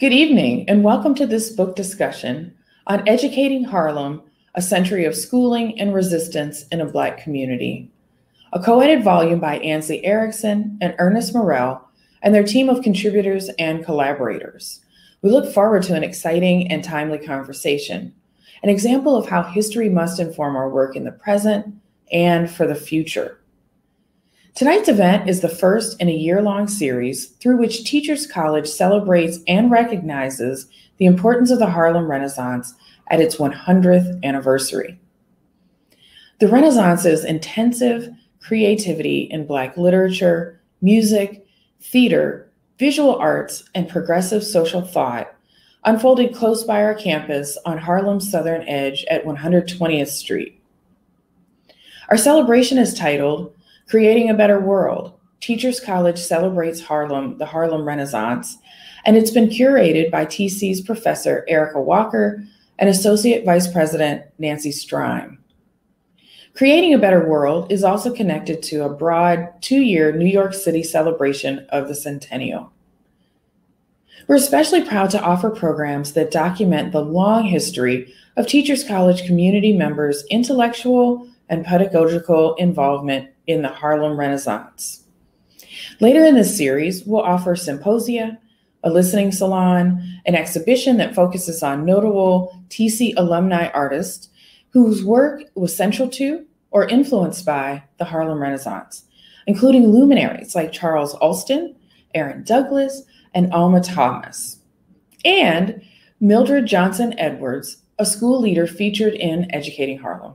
Good evening, and welcome to this book discussion on Educating Harlem A Century of Schooling and Resistance in a Black Community, a co edited volume by Ansley Erickson and Ernest Morrell and their team of contributors and collaborators. We look forward to an exciting and timely conversation, an example of how history must inform our work in the present and for the future. Tonight's event is the first in a year long series through which Teachers College celebrates and recognizes the importance of the Harlem Renaissance at its 100th anniversary. The Renaissance's intensive creativity in Black literature, music, theater, visual arts, and progressive social thought unfolded close by our campus on Harlem's southern edge at 120th Street. Our celebration is titled Creating a Better World. Teachers College celebrates Harlem, the Harlem Renaissance, and it's been curated by TC's professor Erica Walker and Associate Vice President Nancy Strime. Creating a Better World is also connected to a broad two year New York City celebration of the centennial. We're especially proud to offer programs that document the long history of Teachers College community members' intellectual and pedagogical involvement in the Harlem Renaissance. Later in this series, we'll offer symposia, a listening salon, an exhibition that focuses on notable TC alumni artists whose work was central to or influenced by the Harlem Renaissance, including luminaries like Charles Alston, Aaron Douglas, and Alma Thomas, and Mildred Johnson Edwards, a school leader featured in Educating Harlem.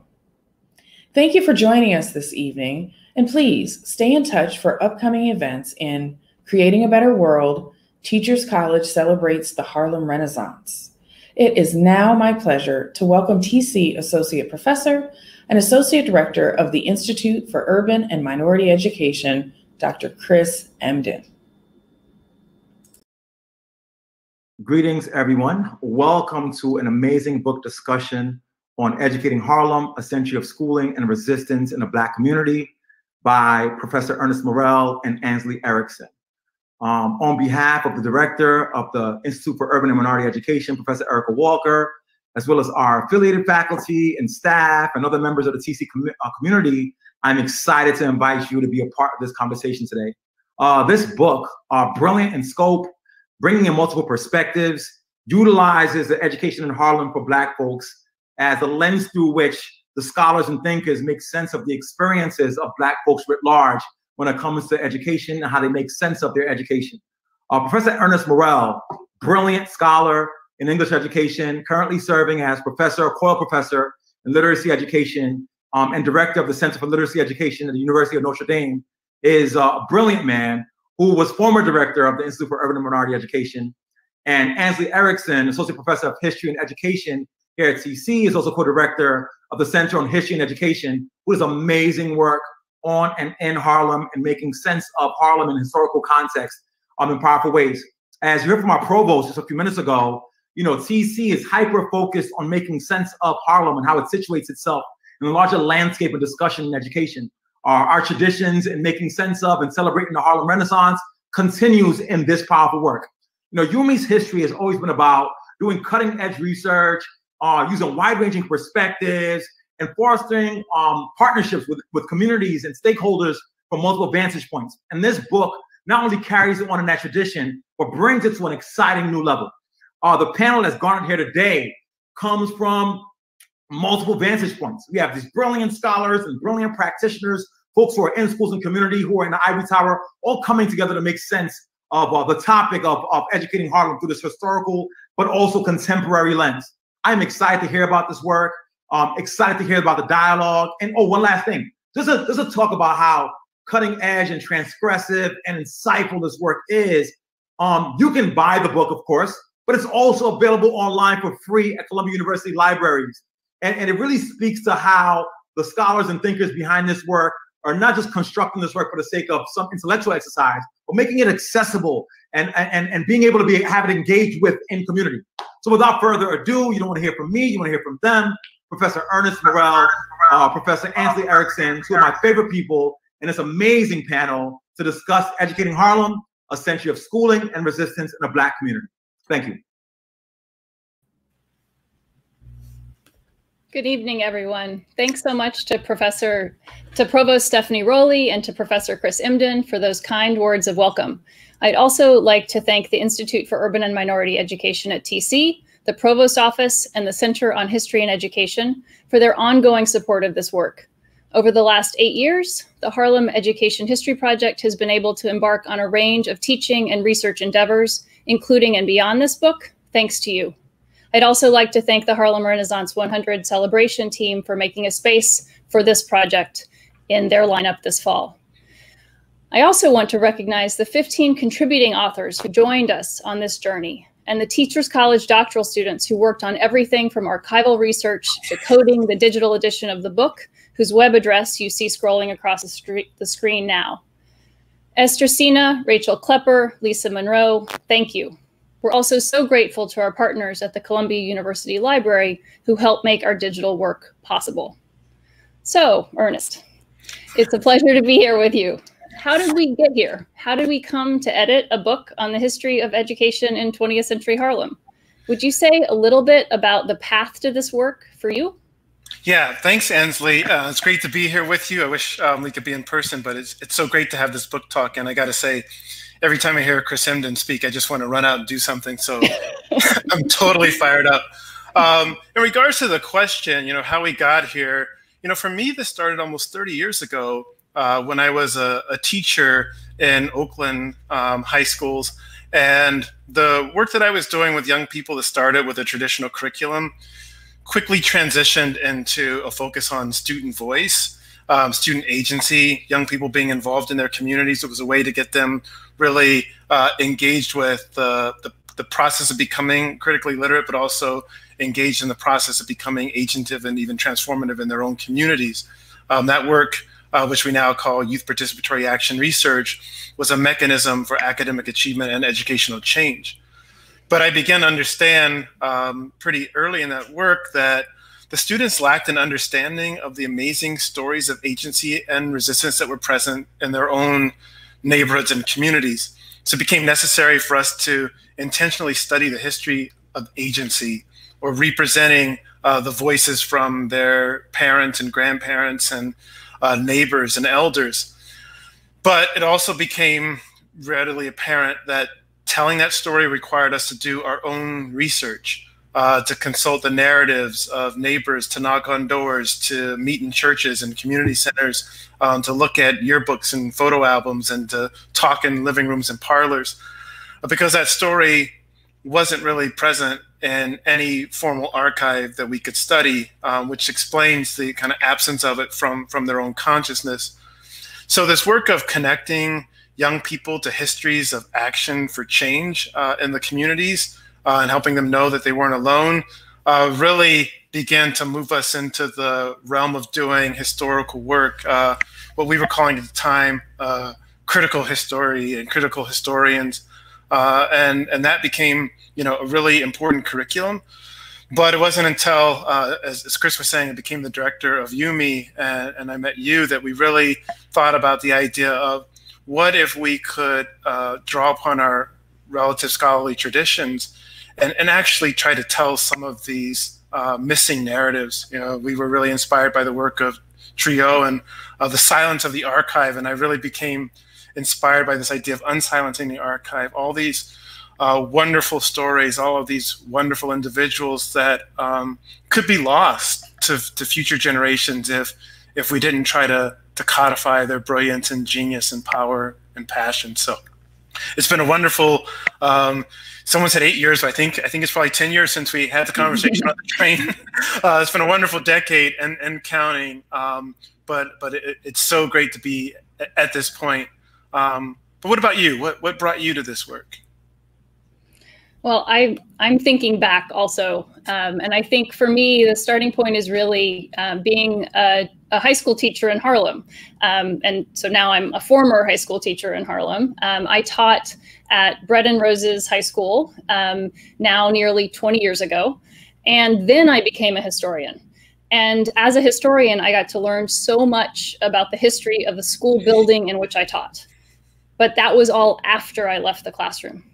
Thank you for joining us this evening, and please stay in touch for upcoming events in Creating a Better World. Teachers College celebrates the Harlem Renaissance. It is now my pleasure to welcome TC Associate Professor and Associate Director of the Institute for Urban and Minority Education, Dr. Chris Emdin. Greetings, everyone. Welcome to an amazing book discussion on Educating Harlem, A Century of Schooling and Resistance in the Black Community by Professor Ernest Morrell and Ansley Erickson. Um, on behalf of the director of the Institute for Urban and Minority Education, Professor Erica Walker, as well as our affiliated faculty and staff and other members of the TC com uh, community, I'm excited to invite you to be a part of this conversation today. Uh, this book, uh, brilliant in scope, bringing in multiple perspectives, utilizes the education in Harlem for Black folks as a lens through which the scholars and thinkers make sense of the experiences of Black folks writ large when it comes to education and how they make sense of their education. Uh, Professor Ernest Morrell, brilliant scholar in English education, currently serving as professor, Coyle professor in literacy education, um, and director of the Center for Literacy Education at the University of Notre Dame, is a brilliant man who was former director of the Institute for Urban and Minority Education. And Ansley Erickson, associate professor of history and education here at TC, is also co-director of the Center on History and Education, who does amazing work on and in Harlem and making sense of Harlem in historical context um, in powerful ways. As you heard from our provost just a few minutes ago, you know, TC is hyper focused on making sense of Harlem and how it situates itself in the larger landscape of discussion and education. Our, our traditions and making sense of and celebrating the Harlem Renaissance continues in this powerful work. You know, UME's history has always been about doing cutting edge research, uh, using wide ranging perspectives and fostering um, partnerships with, with communities and stakeholders from multiple vantage points. And this book not only carries it on in that tradition, but brings it to an exciting new level. Uh, the panel that's garnered here today comes from multiple vantage points. We have these brilliant scholars and brilliant practitioners, folks who are in schools and community, who are in the Ivory Tower, all coming together to make sense of uh, the topic of, of educating Harlem through this historical but also contemporary lens. I'm excited to hear about this work. Um, excited to hear about the dialogue. And oh, one last thing. There's a, there's a talk about how cutting edge and transgressive and insightful this work is. Um, you can buy the book, of course, but it's also available online for free at Columbia University libraries. And, and it really speaks to how the scholars and thinkers behind this work are not just constructing this work for the sake of some intellectual exercise, but making it accessible and, and, and being able to be have it engaged with in community. So without further ado, you don't want to hear from me, you want to hear from them. Professor Ernest Morrell, uh, Professor Ansley Erickson, two of my favorite people in this amazing panel to discuss educating Harlem, a century of schooling and resistance in a black community. Thank you. Good evening, everyone. Thanks so much to Professor, to Provost Stephanie Rowley and to Professor Chris Emdin for those kind words of welcome. I'd also like to thank the Institute for Urban and Minority Education at TC, the Provost Office, and the Center on History and Education for their ongoing support of this work. Over the last eight years, the Harlem Education History Project has been able to embark on a range of teaching and research endeavors, including and beyond this book, thanks to you. I'd also like to thank the Harlem Renaissance 100 celebration team for making a space for this project in their lineup this fall. I also want to recognize the 15 contributing authors who joined us on this journey and the Teachers College doctoral students who worked on everything from archival research to coding the digital edition of the book, whose web address you see scrolling across the, the screen now. Esther Sina, Rachel Klepper, Lisa Monroe, thank you. We're also so grateful to our partners at the Columbia University Library who help make our digital work possible. So, Ernest, it's a pleasure to be here with you. How did we get here? How did we come to edit a book on the history of education in 20th century Harlem? Would you say a little bit about the path to this work for you? Yeah, thanks, Ansley. Uh, it's great to be here with you. I wish um, we could be in person, but it's, it's so great to have this book talk. And I got to say, every time I hear Chris Emdin speak, I just want to run out and do something. So I'm totally fired up. Um, in regards to the question, you know, how we got here, you know, for me, this started almost 30 years ago uh, when I was a, a teacher in Oakland um, high schools. And the work that I was doing with young people that started with a traditional curriculum quickly transitioned into a focus on student voice um, student agency, young people being involved in their communities. It was a way to get them really uh, engaged with the, the, the, process of becoming critically literate, but also engaged in the process of becoming agentive and even transformative in their own communities. Um, that work, uh, which we now call youth participatory action research, was a mechanism for academic achievement and educational change. But I began to understand um, pretty early in that work that the students lacked an understanding of the amazing stories of agency and resistance that were present in their own neighborhoods and communities. So it became necessary for us to intentionally study the history of agency or representing uh, the voices from their parents and grandparents and uh, neighbors and elders. But it also became readily apparent that telling that story required us to do our own research uh, to consult the narratives of neighbors, to knock on doors, to meet in churches and community centers, um, to look at yearbooks and photo albums, and to talk in living rooms and parlors. Because that story wasn't really present in any formal archive that we could study, um, which explains the kind of absence of it from, from their own consciousness. So, this work of connecting young people to histories of action for change uh, in the communities uh, and helping them know that they weren't alone uh, really began to move us into the realm of doing historical work, uh, what we were calling at the time uh, critical history and critical historians. Uh, and, and that became you know, a really important curriculum. But it wasn't until, uh, as, as, Chris was saying, I became the director of Yumi and, and I met you that we really thought about the idea of what if we could draw upon our relative scholarly traditions and, and actually try to tell some of these uh, missing narratives. You know, we were really inspired by the work of Trouillot and uh, the silence of the archive, and I really became inspired by this idea of unsilencing the archive. All these uh, wonderful stories, all of these wonderful individuals that um, could be lost to, to future generations if if we didn't try to to codify their brilliance and genius and power and passion. So it's been a wonderful um, someone said eight years, but I think I think it's probably ten years since we had the conversation on the train. Uh, it's been a wonderful decade and and counting. Um, but but it, it's so great to be at this point. Um, but what about you? What what brought you to this work? Well, I I'm thinking back also, um, and I think for me the starting point is really um, being a, a, high school teacher in Harlem, um, and so now I'm a former high school teacher in Harlem. Um, I taught at Bread and Roses High School um, now nearly 20 years ago, and then I became a historian. And as a historian, I got to learn so much about the history of the school building in which I taught. But that was all after I left the classroom.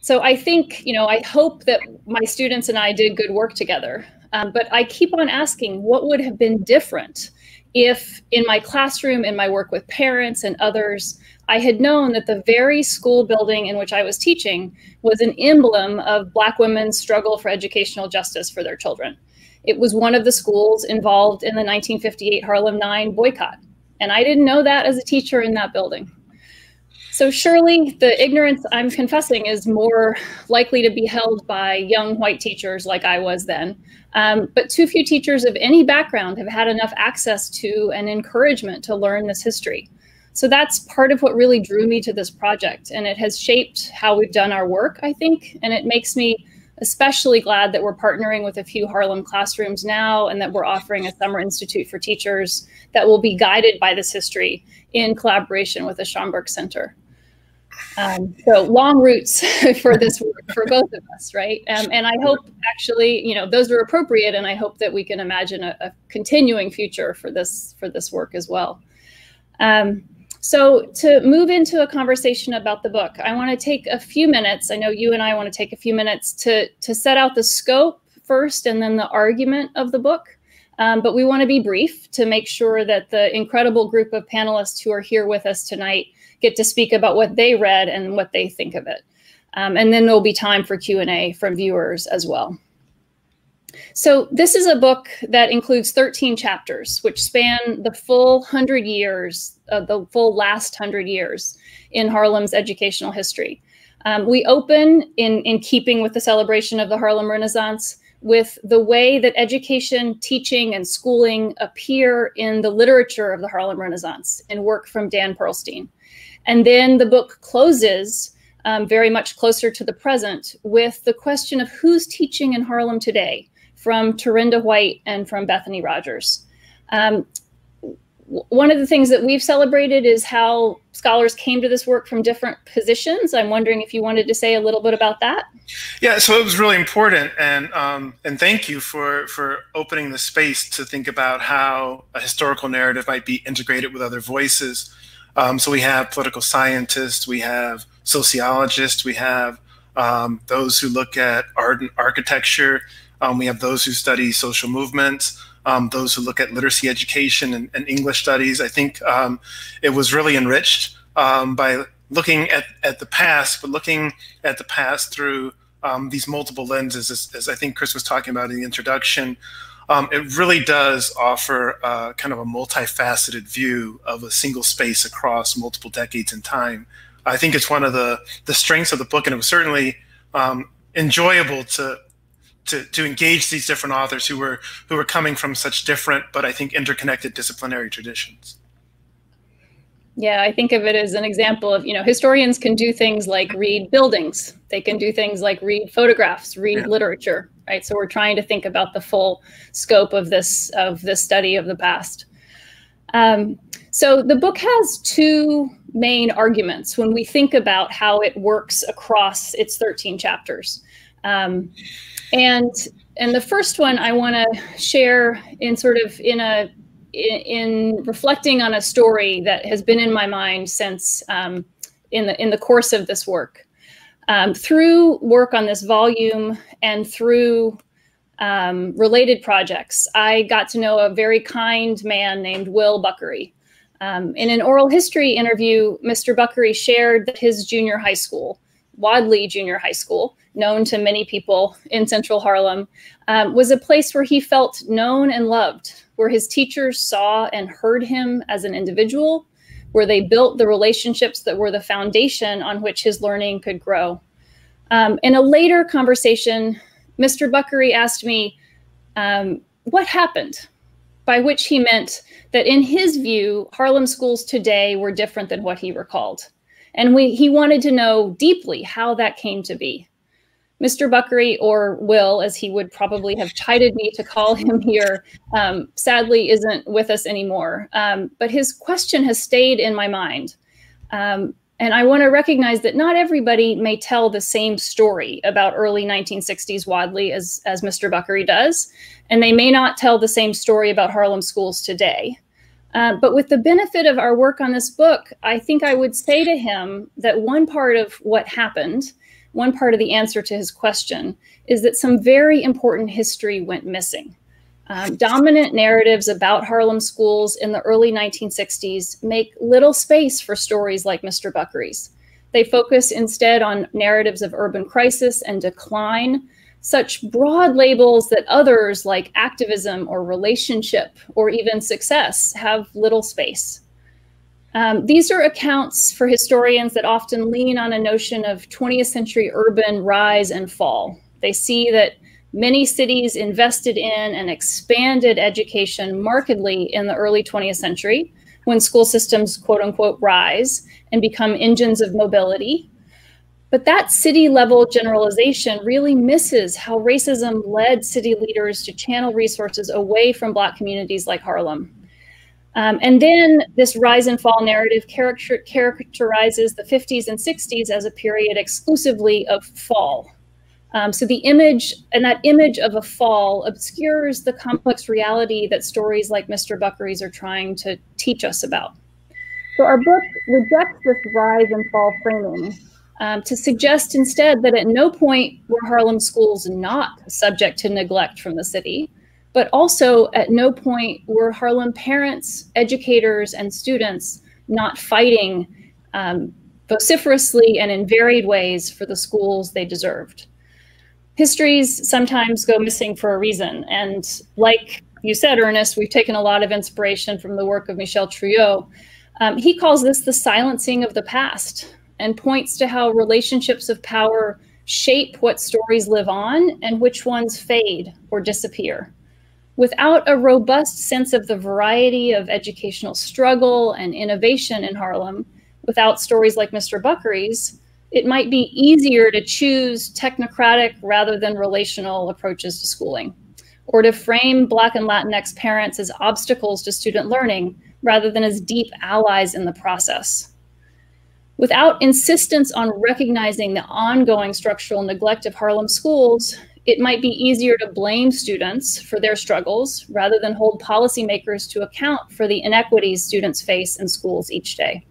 so I think, you know, I hope that my students and I did good work together. Um, but I keep on asking what would have been different if in my classroom, in my work with parents and others, I had known that the very school building in which I was teaching was an emblem of Black women's struggle for educational justice for their children. It was one of the schools involved in the 1958 Harlem Nine boycott. And I didn't know that as a teacher in that building. So surely the ignorance I'm confessing is more likely to be held by young white teachers like I was then. Um, but too few teachers of any background have had enough access to and encouragement to learn this history. So that's part of what really drew me to this project. And it has shaped how we've done our work, I think. And it makes me especially glad that we're partnering with a few Harlem classrooms now and that we're offering a summer institute for teachers that will be guided by this history in collaboration with the Schomburg Center. Um, so long roots for this work for both of us, right? Um, and I hope actually, you know, those are appropriate, and I hope that we can imagine a, a continuing future for this for this work as well. Um, so to move into a conversation about the book, I want to take a few minutes. I know you and I want to take a few minutes to to set out the scope first, and then the argument of the book. Um, but we want to be brief to make sure that the incredible group of panelists who are here with us tonight get to speak about what they read and what they think of it. Um, and then there'll be time for Q&A from viewers as well. So this is a book that includes 13 chapters, which span the full 100 years, uh, the full last 100 years in Harlem's educational history. Um, we open in, in keeping with the celebration of the Harlem Renaissance with the way that education, teaching, and schooling appear in the literature of the Harlem Renaissance in work from Dan Perlstein. And then the book closes um, very much closer to the present with the question of who's teaching in Harlem today from Terrenda White and from Bethany Rogers. Um, one of the things that we've celebrated is how scholars came to this work from different positions. I'm wondering if you wanted to say a little bit about that. Yeah, so it was really important, and um, and thank you for for opening the space to think about how a historical narrative might be integrated with other voices. Um, so we have political scientists, we have sociologists, we have um, those who look at art and architecture, um, we have those who study social movements, um, those who look at literacy education and, and English studies. I think um, it was really enriched um, by looking at, at the past, but looking at the past through these multiple lenses, as, as I think Chris was talking about in the introduction um, it really does offer uh, kind of a multifaceted view of a single space across multiple decades in time. I think it's one of the the strengths of the book, and it was certainly um, enjoyable to, to to engage these different authors who were who were coming from such different, but I think interconnected disciplinary traditions. Yeah, I think of it as an example of, you know, historians can do things like read buildings. They can do things like read photographs, read yeah. literature, right? So we're trying to think about the full scope of this of this study of the past. Um, so the book has two main arguments when we think about how it works across its 13 chapters. Um, and and the first one I want to share in sort of in a in, reflecting on a story that has been in my mind since um, in the in the course of this work. Um, through work on this volume and through um, related projects, I got to know a very kind man named Will Buckery. Um, in an oral history interview, Mr. Buckery shared that his junior high school, Wadleigh Junior High School, known to many people in central Harlem, um, was a place where he felt known and loved where his teachers saw and heard him as an individual, where they built the relationships that were the foundation on which his learning could grow. Um, in a later conversation, Mr. Buckery asked me um, what happened, by which he meant that in his view, Harlem schools today were different than what he recalled. And we, he wanted to know deeply how that came to be. Mr. Buckery, or Will, as he would probably have chided me to call him here, um, sadly isn't with us anymore. Um, but his question has stayed in my mind. Um, and I want to recognize that not everybody may tell the same story about early 1960s Wadleigh as, as Mr. Buckery does. And they may not tell the same story about Harlem schools today. Uh, but with the benefit of our work on this book, I think I would say to him that one part of what happened one part of the answer to his question is that some very important history went missing. Um, dominant narratives about Harlem schools in the early 1960s make little space for stories like Mr. Buckery's. They focus instead on narratives of urban crisis and decline, such broad labels that others like activism or relationship or even success have little space. Um, these are accounts for historians that often lean on a notion of 20th century urban rise and fall. They see that Many cities invested in and expanded education markedly in the early 20th century when school systems, quote unquote, rise and become engines of mobility. But that city level generalization really misses how racism led city leaders to channel resources away from Black communities like Harlem. Um, and then this rise and fall narrative character characterizes the 50s and 60s as a period exclusively of fall, um, so the image and that image of a fall obscures the complex reality that stories like Mr. Buckery's are trying to teach us about. So our book rejects this rise and fall framing um, to suggest instead that at no point were Harlem schools not subject to neglect from the city, but also at no point were Harlem parents, educators, and students not fighting um, vociferously and in varied ways for the schools they deserved histories sometimes go missing for a reason. And like you said, Ernest, we've taken a lot of inspiration from the work of Michel Trouillot. Um, he calls this the silencing of the past and points to how relationships of power shape what stories live on and which ones fade or disappear. Without a robust sense of the variety of educational struggle and innovation in Harlem, without stories like Mr. Buckery's, it might be easier to choose technocratic rather than relational approaches to schooling, or to frame Black and Latinx parents as obstacles to student learning rather than as deep allies in the process. Without insistence on recognizing the ongoing structural neglect of Harlem schools, it might be easier to blame students for their struggles rather than hold policymakers to account for the inequities students face in schools each day.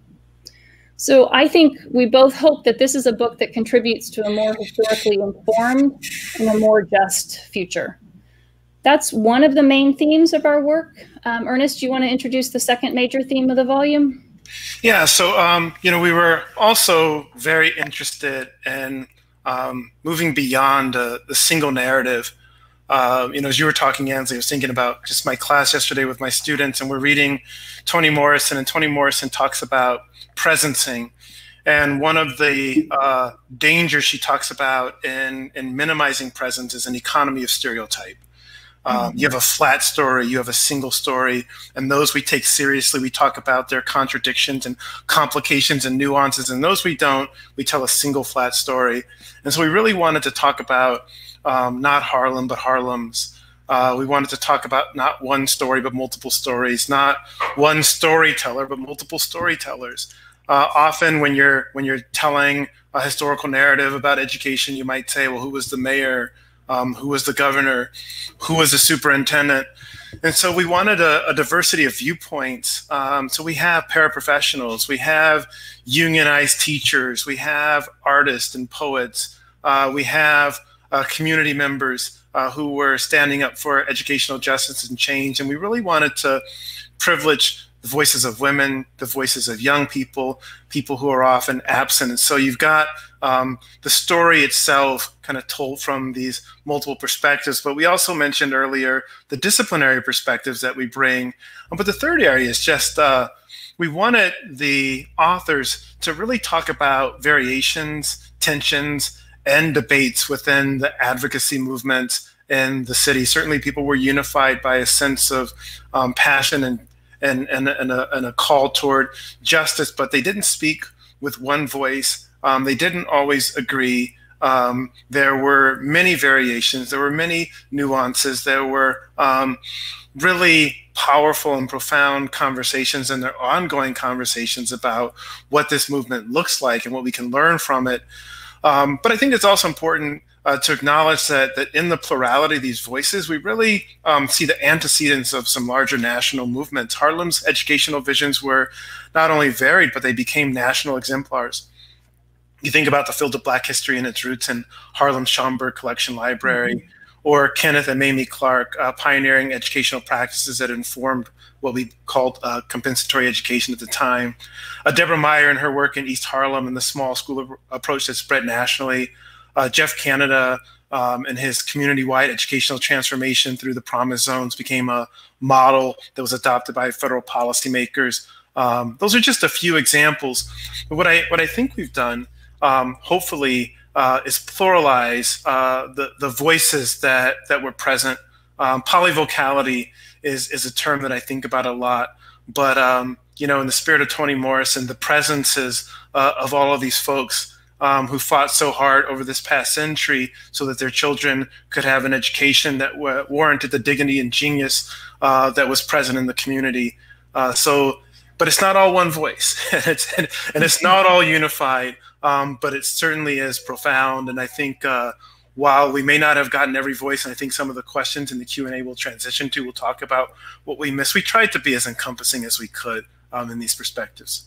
So I think we both hope that this is a book that contributes to a more historically informed and a more just future. That's one of the main themes of our work. Um, Ernest, do you want to introduce the second major theme of the volume? Yeah, so um, you know we were also very interested in um, moving beyond uh, the single narrative. Uh, you know, as you were talking, Ansley, I was thinking about just my class yesterday with my students, and we're reading Toni Morrison, and Toni Morrison talks about presencing. And one of the uh, dangers she talks about in, in minimizing presence is an economy of stereotype. Um, you have a flat story, you have a single story, and those we take seriously. We talk about their contradictions and complications and nuances, and those we don't, we tell a single flat story. And so we really wanted to talk about um, not Harlem, but Harlem's. Uh, we wanted to talk about not one story, but multiple stories, not one storyteller, but multiple storytellers. Uh, often when you're when you're telling a historical narrative about education, you might say, well, who was the mayor? Um, who was the governor? Who was the superintendent? And so we wanted a, a diversity of viewpoints. Um, so we have paraprofessionals, we have unionized teachers, we have artists and poets, uh, we have uh, community members uh, who were standing up for educational justice and change. And we really wanted to privilege the voices of women, the voices of young people, people who are often absent. And so you've got um, the story itself kind of told from these multiple perspectives. But we also mentioned earlier the disciplinary perspectives that we bring. Um, but the third area is just uh, we wanted the authors to really talk about variations, tensions, and debates within the advocacy movement in the city. Certainly, people were unified by a sense of um, passion and and, and, and, a, and a call toward justice, but they didn't speak with one voice. Um, they didn't always agree. Um, there were many variations. There were many nuances. There were um, really powerful and profound conversations, and there are ongoing conversations about what this movement looks like and what we can learn from it. Um, but I think it's also important uh, to acknowledge that that in the plurality of these voices, we really um, see the antecedents of some larger national movements. Harlem's educational visions were not only varied, but they became national exemplars. you think about the field of Black history and its roots in Harlem Schomburg Collection Library, mm-hmm. or Kenneth and Mamie Clark uh, pioneering educational practices that informed what we called uh, compensatory education at the time. Uh, Deborah Meier and her work in East Harlem and the small school approach that spread nationally. Uh, Geoff Canada um, and his community-wide educational transformation through the promise zones became a model that was adopted by federal policymakers. Um, those are just a few examples. But what I what I think we've done, um, hopefully, uh, is pluralize uh, the the voices that that were present. Um, polyvocality is is a term that I think about a lot. But um, you know, in the spirit of Toni Morrison, the presences uh, of all of these folks um, who fought so hard over this past century so that their children could have an education that warranted the dignity and genius uh, that was present in the community. Uh, so, but it's not all one voice, and it's and, and it's not all unified. Um, but it certainly is profound, and I think uh, while we may not have gotten every voice, and I think some of the questions in the Q and A will transition to, we'll talk about what we missed. We tried to be as encompassing as we could um, in these perspectives.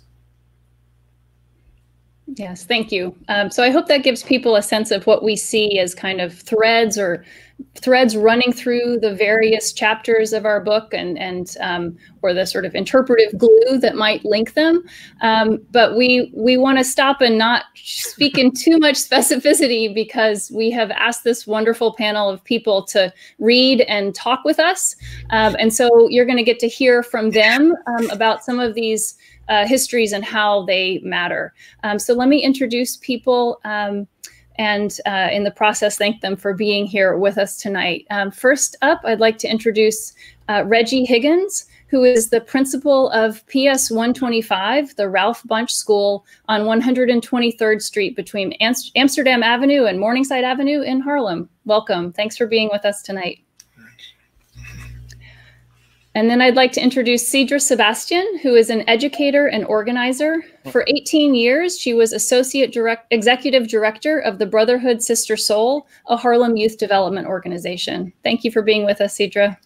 Yes, thank you. Um, so I hope that gives people a sense of what we see as kind of threads or threads running through the various chapters of our book and and um, or the sort of interpretive glue that might link them. Um, but we we want to stop and not speak in too much specificity because we have asked this wonderful panel of people to read and talk with us, um, and so you're going to get to hear from them um, about some of these uh, histories and how they matter. Um, so let me introduce people um, and uh, in the process, thank them for being here with us tonight. Um, first up, I'd like to introduce uh, Reggie Higgins, who is the principal of PS 125, the Ralph Bunche School on 123rd Street between Amsterdam Avenue and Morningside Avenue in Harlem. Welcome. Thanks for being with us tonight. And then I'd like to introduce Cidra Sebastien, who is an educator and organizer. For 18 years, she was Associate Direct Executive Director of the Brotherhood Sister Sol, a Harlem youth development organization. Thank you for being with us, Cidra.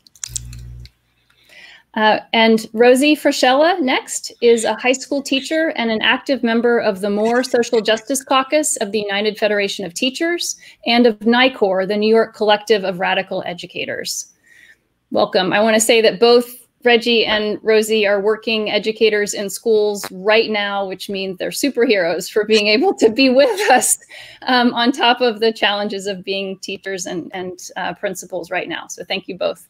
Uh, and Rosie Frascella next is a high school teacher and an active member of the More Social Justice Caucus of the United Federation of Teachers and of NYCoRE, the New York Collective of Radical Educators welcome. I want to say that both Reggie and Rosie are working educators in schools right now, which means they're superheroes for being able to be with us um, on top of the challenges of being teachers and, and uh, principals right now. So thank you both.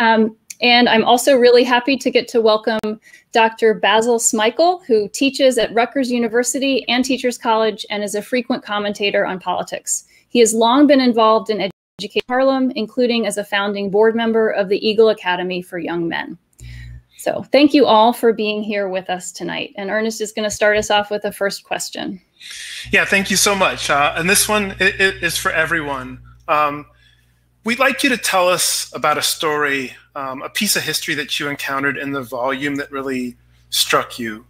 Um, and I'm also really happy to get to welcome Dr. Basil Smikle, who teaches at Rutgers University and Teachers College and is a frequent commentator on politics. He has long been involved in Educate Harlem, including as a founding board member of the Eagle Academy for Young Men. So thank you all for being here with us tonight. And Ernest is going to start us off with the first question. Yeah, thank you so much. Uh, and this one is for everyone. Um, we'd like you to tell us about a story, um, a piece of history that you encountered in the volume that really struck you.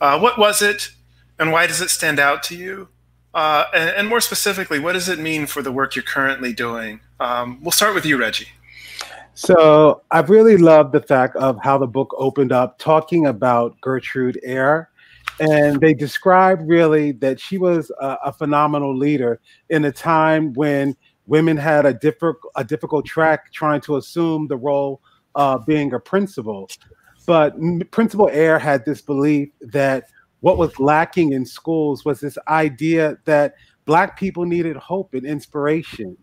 Uh, what was it, and why does it stand out to you? Uh, and, and, more specifically, what does it mean for the work you're currently doing? Um, we'll start with you, Reggie. So I've really loved the fact of how the book opened up talking about Gertrude Ayer. And they describe really that she was a, a phenomenal leader in a time when women had a, difficult a difficult track trying to assume the role of being a principal. But Principal Ayer had this belief that what was lacking in schools was this idea that black people needed hope and inspiration.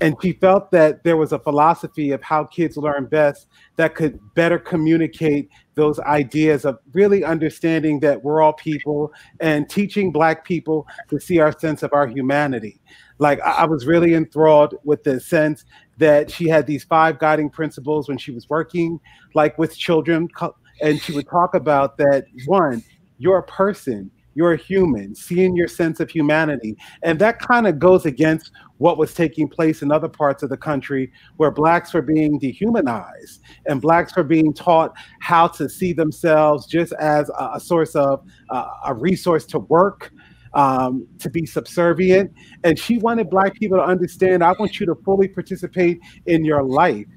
And she felt that there was a philosophy of how kids learn best that could better communicate those ideas of really understanding that we're all people and teaching black people to see our sense of our humanity. Like i was really enthralled with the sense that she had these five guiding principles when she was working like with children and she would talk about that one you're a person, you're a human, seeing your sense of humanity. And that kind of goes against what was taking place in other parts of the country where blacks were being dehumanized and blacks were being taught how to see themselves just as a, a source of uh, a resource to work. Um, to be subservient. And she wanted Black people to understand I want you to fully participate in your life.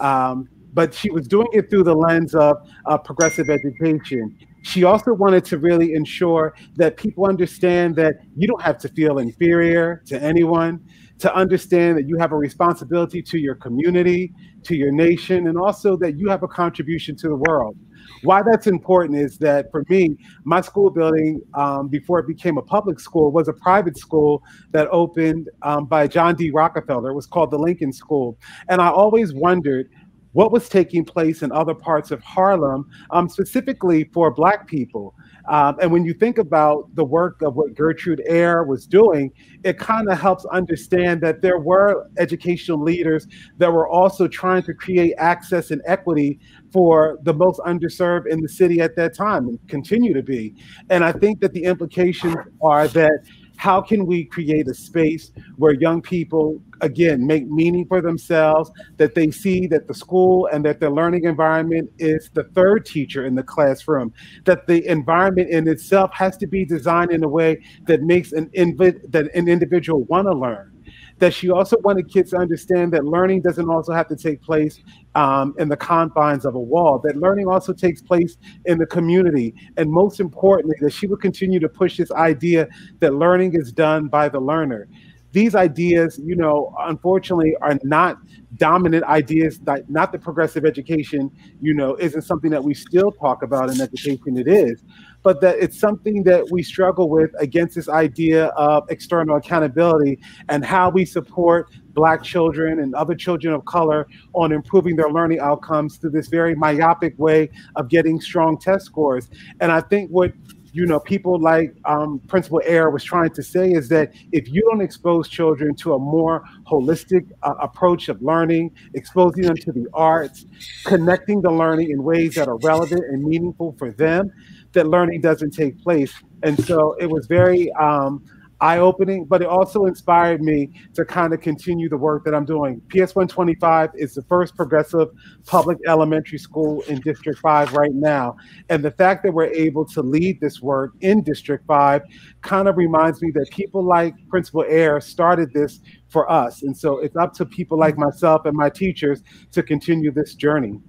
Um, but she was doing it through the lens of uh, progressive education. She also wanted to really ensure that people understand that you don't have to feel inferior to anyone, to understand that you have a responsibility to your community, to your nation, and also that you have a contribution to the world. Why that's important is that for me, my school building, um, before it became a public school, was a private school that opened um, by John D. Rockefeller. It was called the Lincoln School. And I always wondered what was taking place in other parts of Harlem, um, specifically for Black people. Um, and when you think about the work of what Gertrude Ayer was doing, it kind of helps understand that there were educational leaders that were also trying to create access and equity for the most underserved in the city at that time and continue to be. And I think that the implications are that how can we create a space where young people again make meaning for themselves that they see that the school and that the learning environment is the third teacher in the classroom that the environment in itself has to be designed in a way that makes an inv- that an individual want to learn that she also wanted kids to understand that learning doesn't also have to take place um, in the confines of a wall, that learning also takes place in the community. And most importantly, that she would continue to push this idea that learning is done by the learner these ideas, you know, unfortunately, are not dominant ideas. That not the progressive education, you know, isn't something that we still talk about in education. It is, but that it's something that we struggle with against this idea of external accountability and how we support Black children and other children of color on improving their learning outcomes through this very myopic way of getting strong test scores. And I think what you know, people like um, Principal Ayer was trying to say is that if you don't expose children to a more holistic uh, approach of learning, exposing them to the arts, connecting the learning in ways that are relevant and meaningful for them, that learning doesn't take place. And so it was very um, eye opening, but it also inspired me to kind of continue the work that I'm doing. PS 125 is the first progressive public elementary school in District 5 right now. And the fact that we're able to lead this work in District 5 kind of reminds me that people like Principal Ayer started this for us. And so it's up to people like myself and my teachers to continue this journey.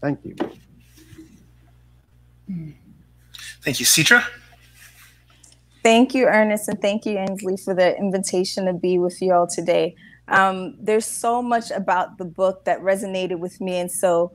Thank you. Thank you. Cidra? Thank you, Ernest, and thank you, Ansley, for the invitation to be with you all today. Um, there's so much about the book that resonated with me, and so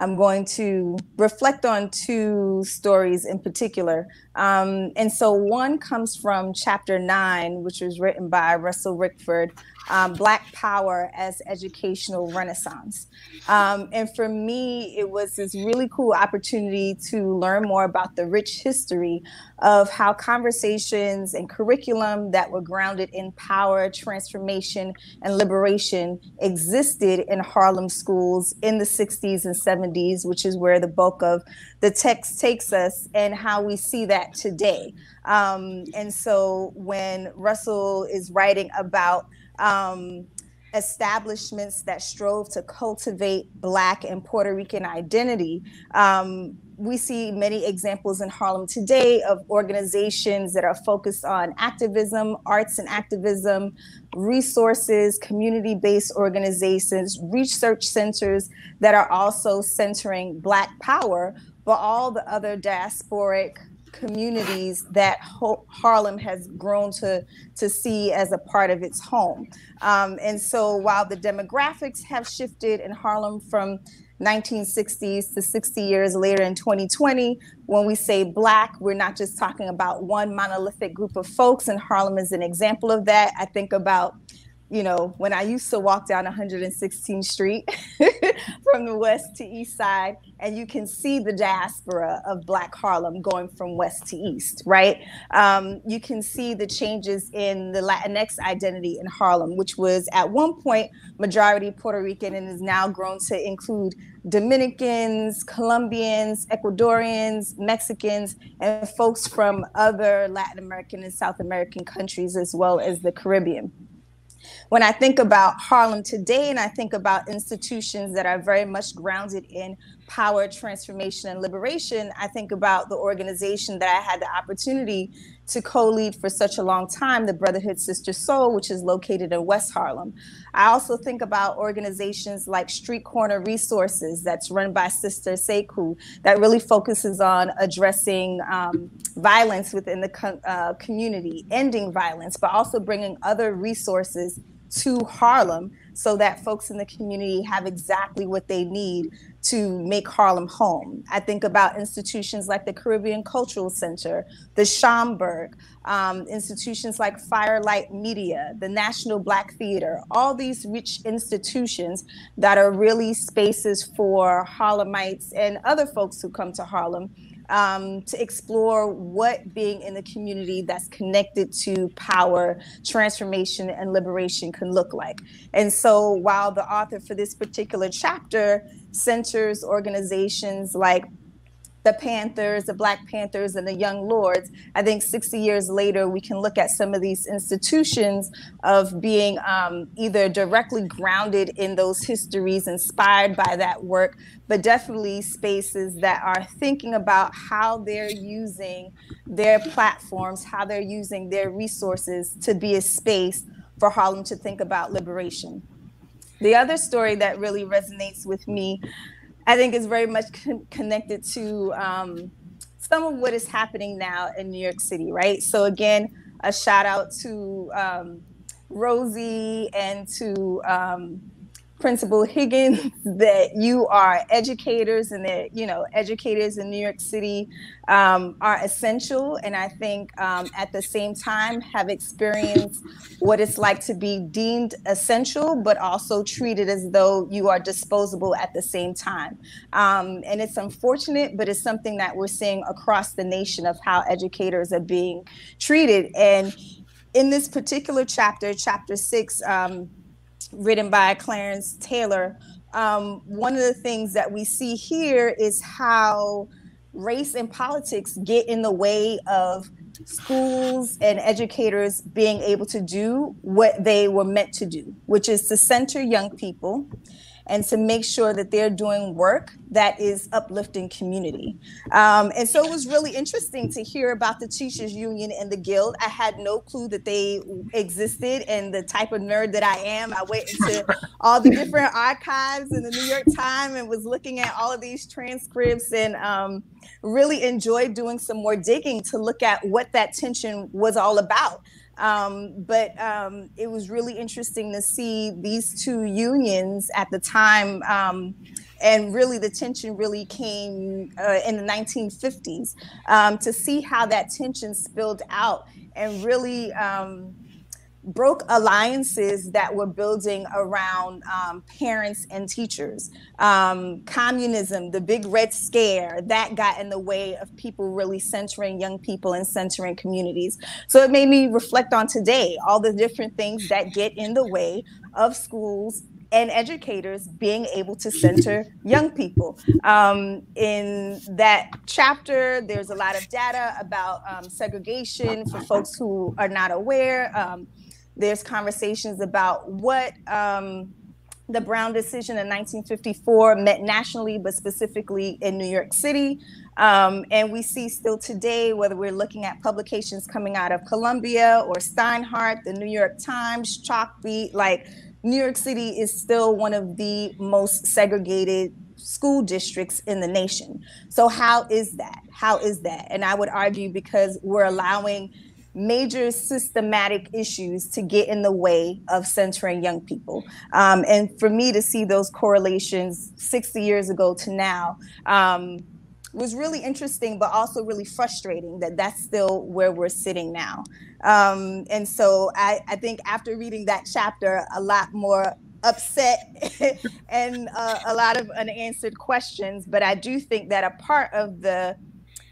I'm going to reflect on two stories in particular. Um, and so one comes from chapter nine, which was written by Russell Rickford, um, Black Power as Educational Renaissance. Um, and for me, it was this really cool opportunity to learn more about the rich history of how conversations and curriculum that were grounded in power, transformation, and liberation existed in Harlem schools in the 60s and 70s, which is where the bulk of the text takes us, and how we see that today. Um, and so when Russell is writing about um, establishments that strove to cultivate Black and Puerto Rican identity. Um, we see many examples in Harlem today of organizations that are focused on activism, arts and activism, resources, community based organizations, research centers that are also centering Black power, but all the other diasporic communities that Harlem has grown to, to see as a part of its home. Um, and so while the demographics have shifted in Harlem from 1960s to 60 years later in 2020, when we say Black, we're not just talking about one monolithic group of folks, and Harlem is an example of that. I think about you know, when I used to walk down 116th Street from the west to east side, and you can see the diaspora of Black Harlem going from west to east, right? Um, you can see the changes in the Latinx identity in Harlem, which was at one point majority Puerto Rican and is now grown to include Dominicans, Colombians, Ecuadorians, Mexicans, and folks from other Latin American and South American countries, as well as the Caribbean when I think about Harlem today and I think about institutions that are very much grounded in power, transformation, and liberation, I think about the organization that I had the opportunity to co-lead for such a long time, the Brotherhood Sister Sol, which is located in West Harlem. I also think about organizations like Street Corner Resources, that's run by Sister Sekou, that really focuses on addressing um, violence within the co- uh, community, ending violence, but also bringing other resources to Harlem so that folks in the community have exactly what they need to make Harlem home. I think about institutions like the Caribbean Cultural Center, the Schomburg, um, institutions like Firelight Media, the National Black Theater, all these rich institutions that are really spaces for Harlemites and other folks who come to Harlem um, to explore what being in the community that's connected to power, transformation, and liberation can look like. And so, while the author for this particular chapter centers organizations like the Panthers, the Black Panthers, and the Young Lords. I think 60 years later, we can look at some of these institutions of being um, either directly grounded in those histories, inspired by that work, but definitely spaces that are thinking about how they're using their platforms, how they're using their resources to be a space for Harlem to think about liberation. The other story that really resonates with me I think is very much con- connected to um, some of what is happening now in New York City, right? So again, a shout out to um, Rosie and to um, Principal Higgins that you are educators and that you know educators in New York City um, are essential, and I think um, at the same time have experienced what it's like to be deemed essential, but also treated as though you are disposable at the same time. Um, and it's unfortunate, but it's something that we're seeing across the nation of how educators are being treated. And in this particular chapter, chapter six um, written by Clarence Taylor, um, one of the things that we see here is how race and politics get in the way of schools and educators being able to do what they were meant to do, which is to center young people and to make sure that they're doing work that is uplifting community. Um, and so it was really interesting to hear about the Teachers Union and the Guild. I had no clue that they existed, and the type of nerd that I am, I went into all the different archives in the New York Times and was looking at all of these transcripts and um, really enjoyed doing some more digging to look at what that tension was all about. Um, but um, it was really interesting to see these two unions at the time. Um, and really, the tension really came uh, in the 1950s um, to see how that tension spilled out and really um, broke alliances that were building around um, parents and teachers. Um, communism, the big red scare, that got in the way of people really centering young people and centering communities. So it made me reflect on today, all the different things that get in the way of schools and educators being able to center young people. Um, in that chapter, there's a lot of data about um, segregation for folks who are not aware. Um, there's conversations about what um, the Brown decision in 1954 meant nationally, but specifically in New York City. Um, and we see still today, whether we're looking at publications coming out of Columbia or Steinhardt, the New York Times, Chalkbeat, like New York City is still one of the most segregated school districts in the nation. So, how is that? How is that? And I would argue because we're allowing major systematic issues to get in the way of centering young people. Um, and for me to see those correlations 60 years ago to now um, was really interesting, but also really frustrating that that's still where we're sitting now. Um, and so I, I think after reading that chapter, a lot more upset and uh, a lot of unanswered questions. But I do think that a part of the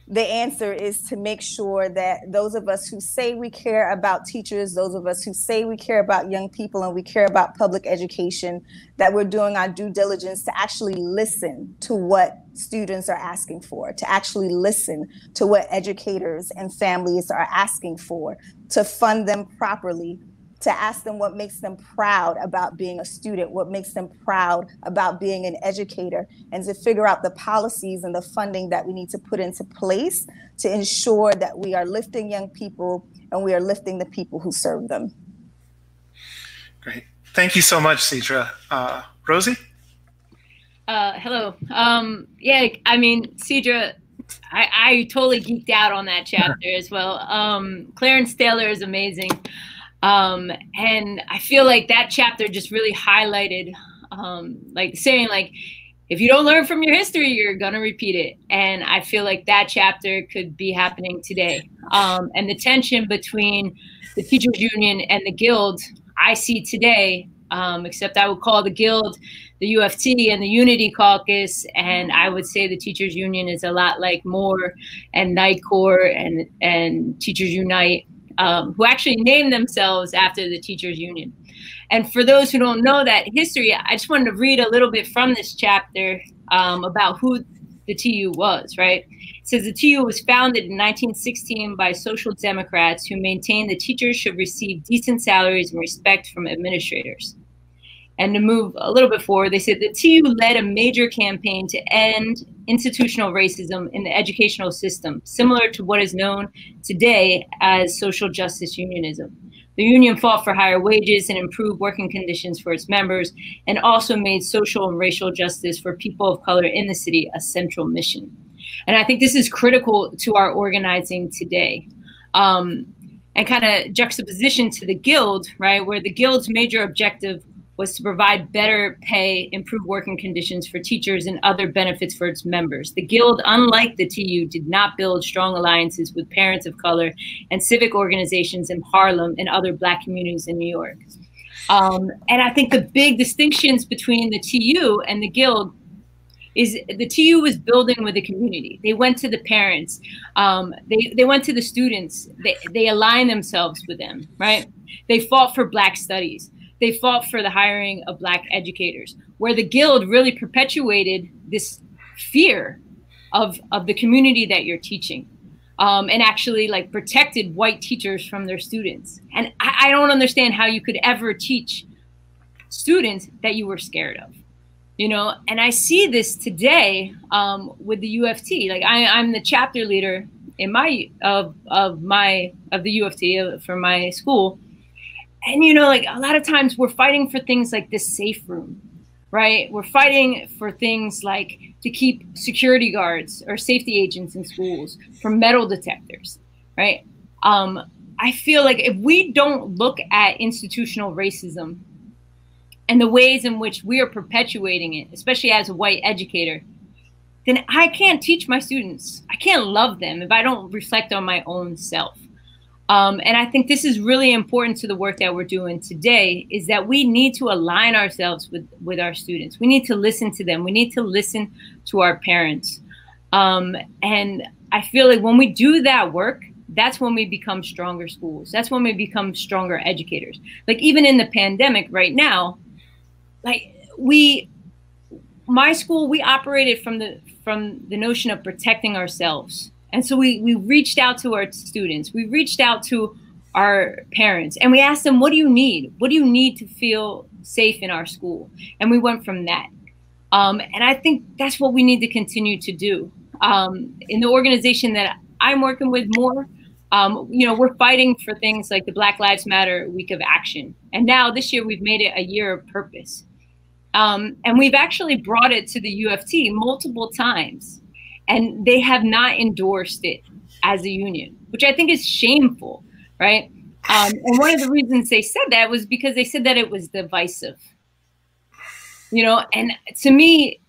the answer is to make sure that those of us who say we care about teachers, those of us who say we care about young people and we care about public education, that we're doing our due diligence to actually listen to what students are asking for, to actually listen to what educators and families are asking for, to fund them properly, to ask them what makes them proud about being a student, what makes them proud about being an educator, and to figure out the policies and the funding that we need to put into place to ensure that we are lifting young people and we are lifting the people who serve them. Great. Thank you so much, Cidra. Uh, Rosie? Uh, hello. Um, yeah, I mean, Cidra, I, I totally geeked out on that chapter as well. Um, Clarence Taylor is amazing. Um, and I feel like that chapter just really highlighted, um, like saying like, if you don't learn from your history, you're gonna repeat it. And I feel like that chapter could be happening today. Um, and the tension between the teachers union and the guild, I see today. Um, except I would call the guild the UFT and the Unity Caucus, and I would say the teachers union is a lot like MORE and NYCoRE and and Teachers Unite um, who actually named themselves after the teachers union. And for those who don't know that history, I just wanted to read a little bit from this chapter um, about who the TU was, right? It says the TU was founded in 1916 by social democrats who maintained that teachers should receive decent salaries and respect from administrators. And to move a little bit forward, they said the TU led a major campaign to end institutional racism in the educational system, similar to what is known today as social justice unionism. The union fought for higher wages and improved working conditions for its members, and also made social and racial justice for people of color in the city a central mission. And I think this is critical to our organizing today. Um, and kind of juxtaposition to the guild, right, where the guild's major objective was to provide better pay, improved working conditions for teachers, and other benefits for its members. The Guild, unlike the TU, did not build strong alliances with parents of color and civic organizations in Harlem and other Black communities in New York. Um, and I think the big distinctions between the TU and the Guild is the TU was building with the community. They went to the parents, um, they, they went to the students, they, they aligned themselves with them, right? They fought for Black studies they fought for the hiring of black educators, where the guild really perpetuated this fear of, of the community that you're teaching. Um, and actually like protected white teachers from their students. And I, I, don't understand how you could ever teach students that you were scared of, you know. And I see this today um, with the UFT. Like I, I'm the chapter leader in my of of my of the UFT uh, for my school, and you know like a lot of times we're fighting for things like this safe room right? We're fighting for things like to keep security guards or safety agents in schools for metal detectors right? Um, i feel like if we don't look at institutional racism and the ways in which we are perpetuating it especially as a white educator then i can't teach my students. I can't love them if i don't reflect on my own self um, and I think this is really important to the work that we're doing today is that we need to align ourselves with, with our students. We need to listen to them. We need to listen to our parents. Um, and I feel like when we do that work, that's when we become stronger schools. That's when we become stronger educators. Like even in the pandemic right now, like we, my school, we operated from the from the notion of protecting ourselves and so we, we reached out to our students, we reached out to our parents, and we asked them, What do you need? What do you need to feel safe in our school? And we went from that. Um, and I think that's what we need to continue to do. Um, in the organization that I'm working with MORE, um, you know, we're fighting for things like the Black Lives Matter Week of Action. And now this year we've made it a year of purpose. Um, and we've actually brought it to the UFT multiple times and they have not endorsed it as a union, which I think is shameful, right? Um, and one of the reasons they said that was because they said that it was divisive, you know. And to me,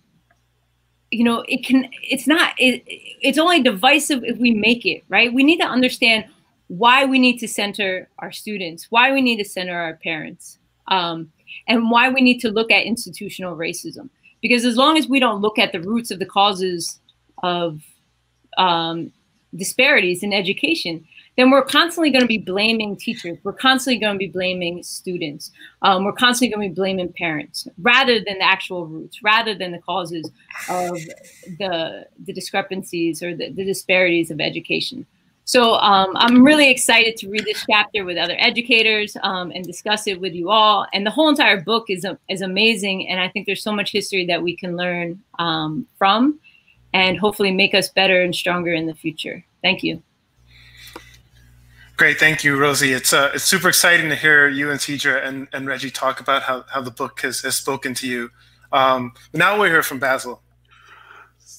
you know, it can. It's not. It, it's only divisive if we make it right. We need to understand why we need to center our students, why we need to center our parents, um, and why we need to look at institutional racism. Because as long as we don't look at the roots of the causes of um, disparities in education, then we're constantly going to be blaming teachers. We're constantly going to be blaming students. Um, we're constantly going to be blaming parents rather than the actual roots, rather than the causes of the, the discrepancies or the, the disparities of education. So um, I'm really excited to read this chapter with other educators um, and discuss it with you all. And the whole entire book is, is amazing. And I think there's so much history that we can learn um, from and hopefully make us better and stronger in the future. Thank you. Great, thank you, Rosie. It's uh, it's super exciting to hear you and Cidra and, and Reggie talk about how, how the book has, has spoken to you. Um, now we'll hear from Basil.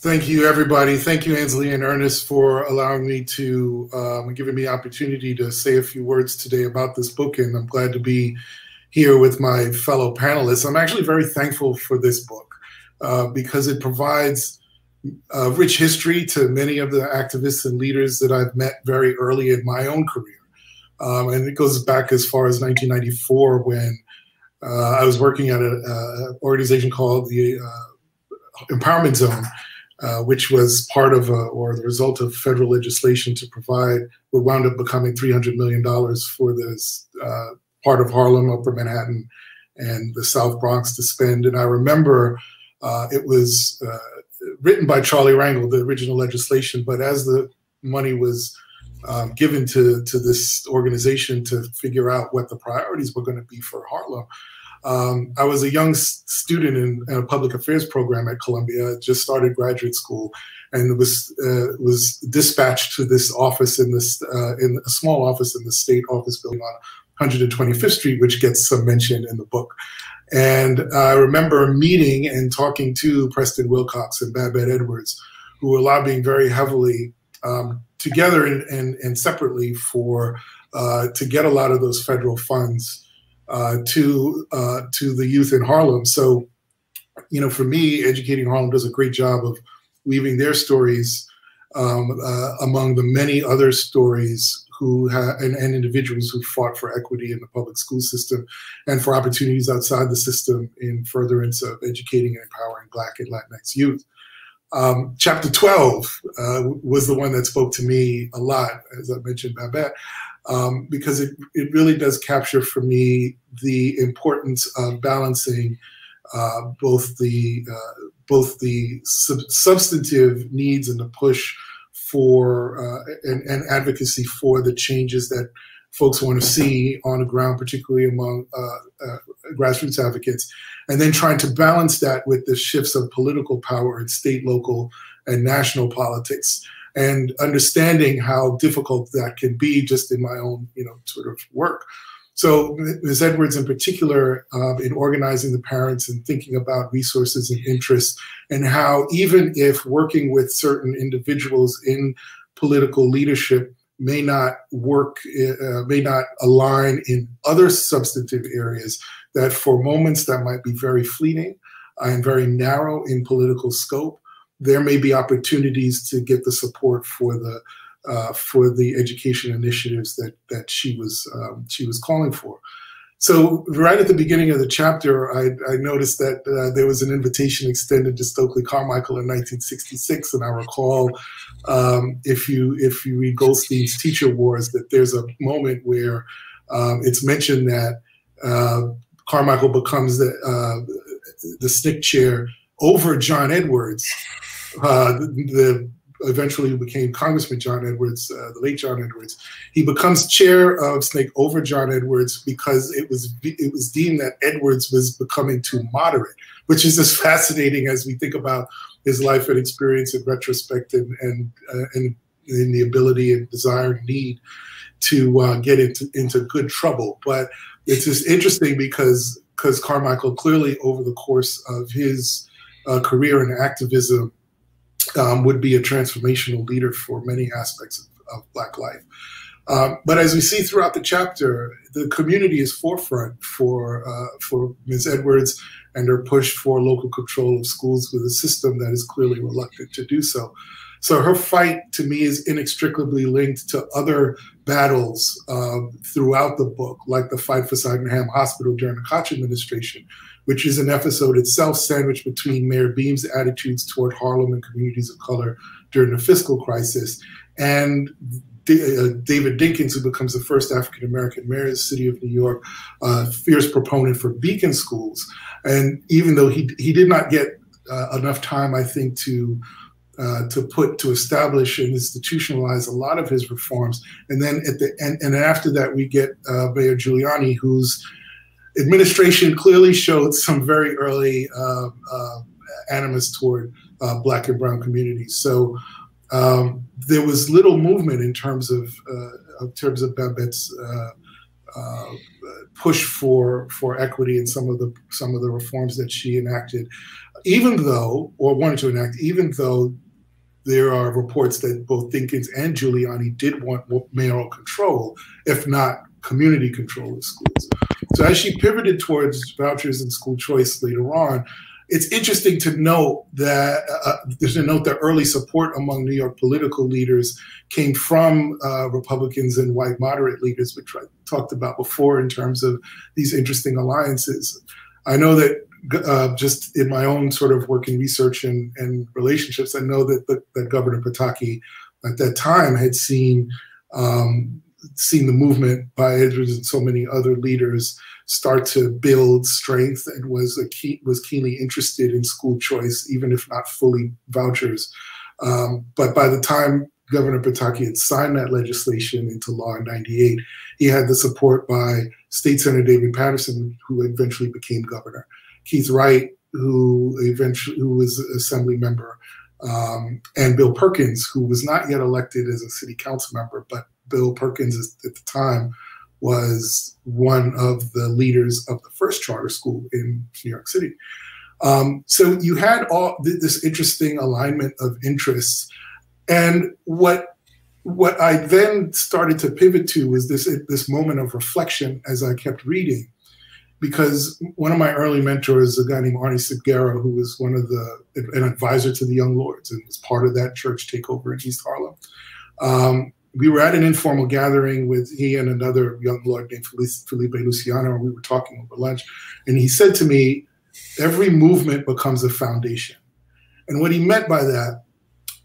Thank you, everybody. Thank you, Ansley and Ernest, for allowing me to, um, giving me opportunity to say a few words today about this book. And I'm glad to be here with my fellow panelists. I'm actually very thankful for this book uh, because it provides a rich history to many of the activists and leaders that I've met very early in my own career. Um, and it goes back as far as 1994 when uh, I was working at an organization called the uh, Empowerment Zone uh, which was part of a, or the result of federal legislation to provide what wound up becoming $300 million for this uh, part of Harlem, Upper Manhattan, and the South Bronx to spend. And I remember uh, it was uh, written by Charlie Rangel, the original legislation, but as the money was um, given to, to this organization to figure out what the priorities were going to be for Harlem, um, I was a young student in, in, a public affairs program at Columbia. Just started graduate school, and was uh, was dispatched to this office in this uh, in a small office in the state office building on 125th Street, which gets some mention in the book. And I remember meeting and talking to Preston Wilcox and Babette Edwards, who were lobbying very heavily um, together and, and, and separately for uh, to get a lot of those federal funds uh, to uh, to the youth in Harlem. So, you know, for me, Educating Harlem does a great job of weaving their stories um, uh, among the many other stories who have and, and, individuals who fought for equity in the public school system and for opportunities outside the system in furtherance of educating and empowering Black and Latinx youth. Um, chapter 12 uh, was the one that spoke to me a lot, as I mentioned, Babette um, because it, it really does capture for me the importance of balancing uh, both the uh, both the sub substantive needs and the push for uh, and, and, advocacy for the changes that folks want to see on the ground, particularly among uh, uh, grassroots advocates, and then trying to balance that with the shifts of political power in state, local, and national politics and understanding how difficult that can be just in my own, you know, sort of work. So Ms. Edwards in particular, uh, in organizing the parents and thinking about resources and interests and how even if working with certain individuals in political leadership may not work, uh, may not align in other substantive areas, that for moments that might be very fleeting and very narrow in political scope, there may be opportunities to get the support for the uh, for the education initiatives that that she was um, she was calling for. So right at the beginning of the chapter, I, I noticed that uh, there was an invitation extended to Stokely Carmichael in 1966, and I recall um, if you if you read Goldstein's Teacher Wars, that there's a moment where um, it's mentioned that uh, Carmichael becomes the uh, the SNCC chair over John Edwards, uh, the, eventually became Congressman John Edwards, uh, the late John Edwards. He becomes chair of SNCC over John Edwards because it was it was deemed that Edwards was becoming too moderate, which is as fascinating as we think about his life and experience in retrospect and and uh, and in the ability and desire and need to uh, get into into good trouble. But it's just interesting because because Carmichael clearly over the course of his uh, career in activism um, would be a transformational leader for many aspects of, of Black life. Um, but as we see throughout the chapter, the community is forefront for uh, for Ms. Edwards and her push for local control of schools with a system that is clearly reluctant to do so. So her fight, to me, is inextricably linked to other battles uh, throughout the book, like the fight for Sydenham Hospital during the Koch administration, which is an episode itself sandwiched between Mayor Beame's attitudes toward Harlem and communities of color during the fiscal crisis, and uh, David Dinkins, who becomes the first African American mayor of the city of New York, uh, fierce proponent for Beacon schools. And even though he he did not get uh, enough time, I think, to uh, to put to establish and institutionalize a lot of his reforms. And then at the and, and after that, we get uh, Mayor Giuliani, whose administration clearly showed some very early uh, uh animus toward uh, Black and Brown communities. So um, there was little movement in terms of uh, in terms of Babette's push for for equity and some of the some of the reforms that she enacted, even though or wanted to enact, even though there are reports that both Dinkins and Giuliani did want mayoral control, if not community control of schools. So as she pivoted towards vouchers and school choice later on, it's interesting to note that uh, there's a note that early support among New York political leaders came from uh, Republicans and white moderate leaders, which I talked about before in terms of these interesting alliances. I know that uh, just in my own sort of work working research and, and relationships, I know that, the, that Governor Pataki at that time had seen um, seen the movement by Edwards and so many other leaders start to build strength and was a key, was keenly interested in school choice, even if not fully vouchers. Um, but by the time Governor Pataki had signed that legislation into law in 98, he had the support by State Senator David Paterson, who eventually became governor. Keith Wright, who eventually who was assembly member, um, and Bill Perkins, who was not yet elected as a city council member, but Bill Perkins at the time was one of the leaders of the first charter school in New York City. Um, so you had all th this interesting alignment of interests, and what what I then started to pivot to was this this moment of reflection as I kept reading, because one of my early mentors, a guy named Arnie Segarra, who was one of the an advisor to the Young Lords and was part of that church takeover in East Harlem. Um, we were at an informal gathering with he and another young lord named Felipe Luciano, and we were talking over lunch. And he said to me, Every movement becomes a foundation. And what he meant by that,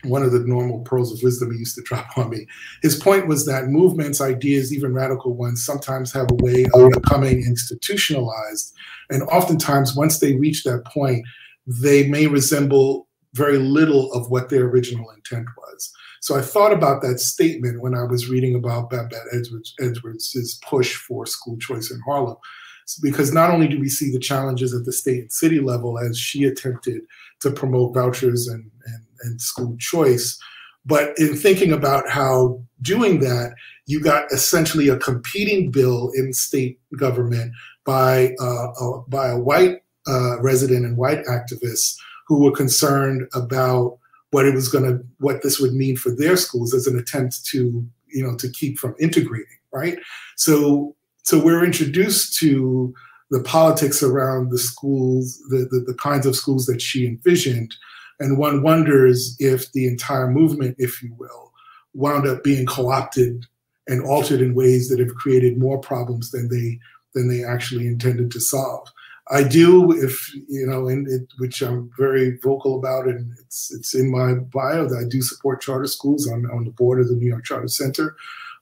one of the normal pearls of wisdom he used to drop on me, his point was that movements, ideas, even radical ones, sometimes have a way of becoming institutionalized. And oftentimes, once they reach that point, they may resemble very little of what their original intent was. So I thought about that statement when I was reading about Babette Edwards, push for school choice in Harlem. So because not only do we see the challenges at the state and city level as she attempted to promote vouchers and, and, and school choice, but in thinking about how doing that, you got essentially a competing bill in state government by, uh, a, by a white uh, resident and white activists who were concerned about what it was going to what this would mean for their schools as an attempt to you know to keep from integrating right? So so we're introduced to the politics around the schools the, the, the kinds of schools that she envisioned. And one wonders if the entire movement if you will wound up being co-opted and altered in ways that have created more problems than they than they actually intended to solve I do, if you know, in it, which I'm very vocal about, and it's it's in my bio that I do support charter schools. I'm on the board of the New York Charter Center,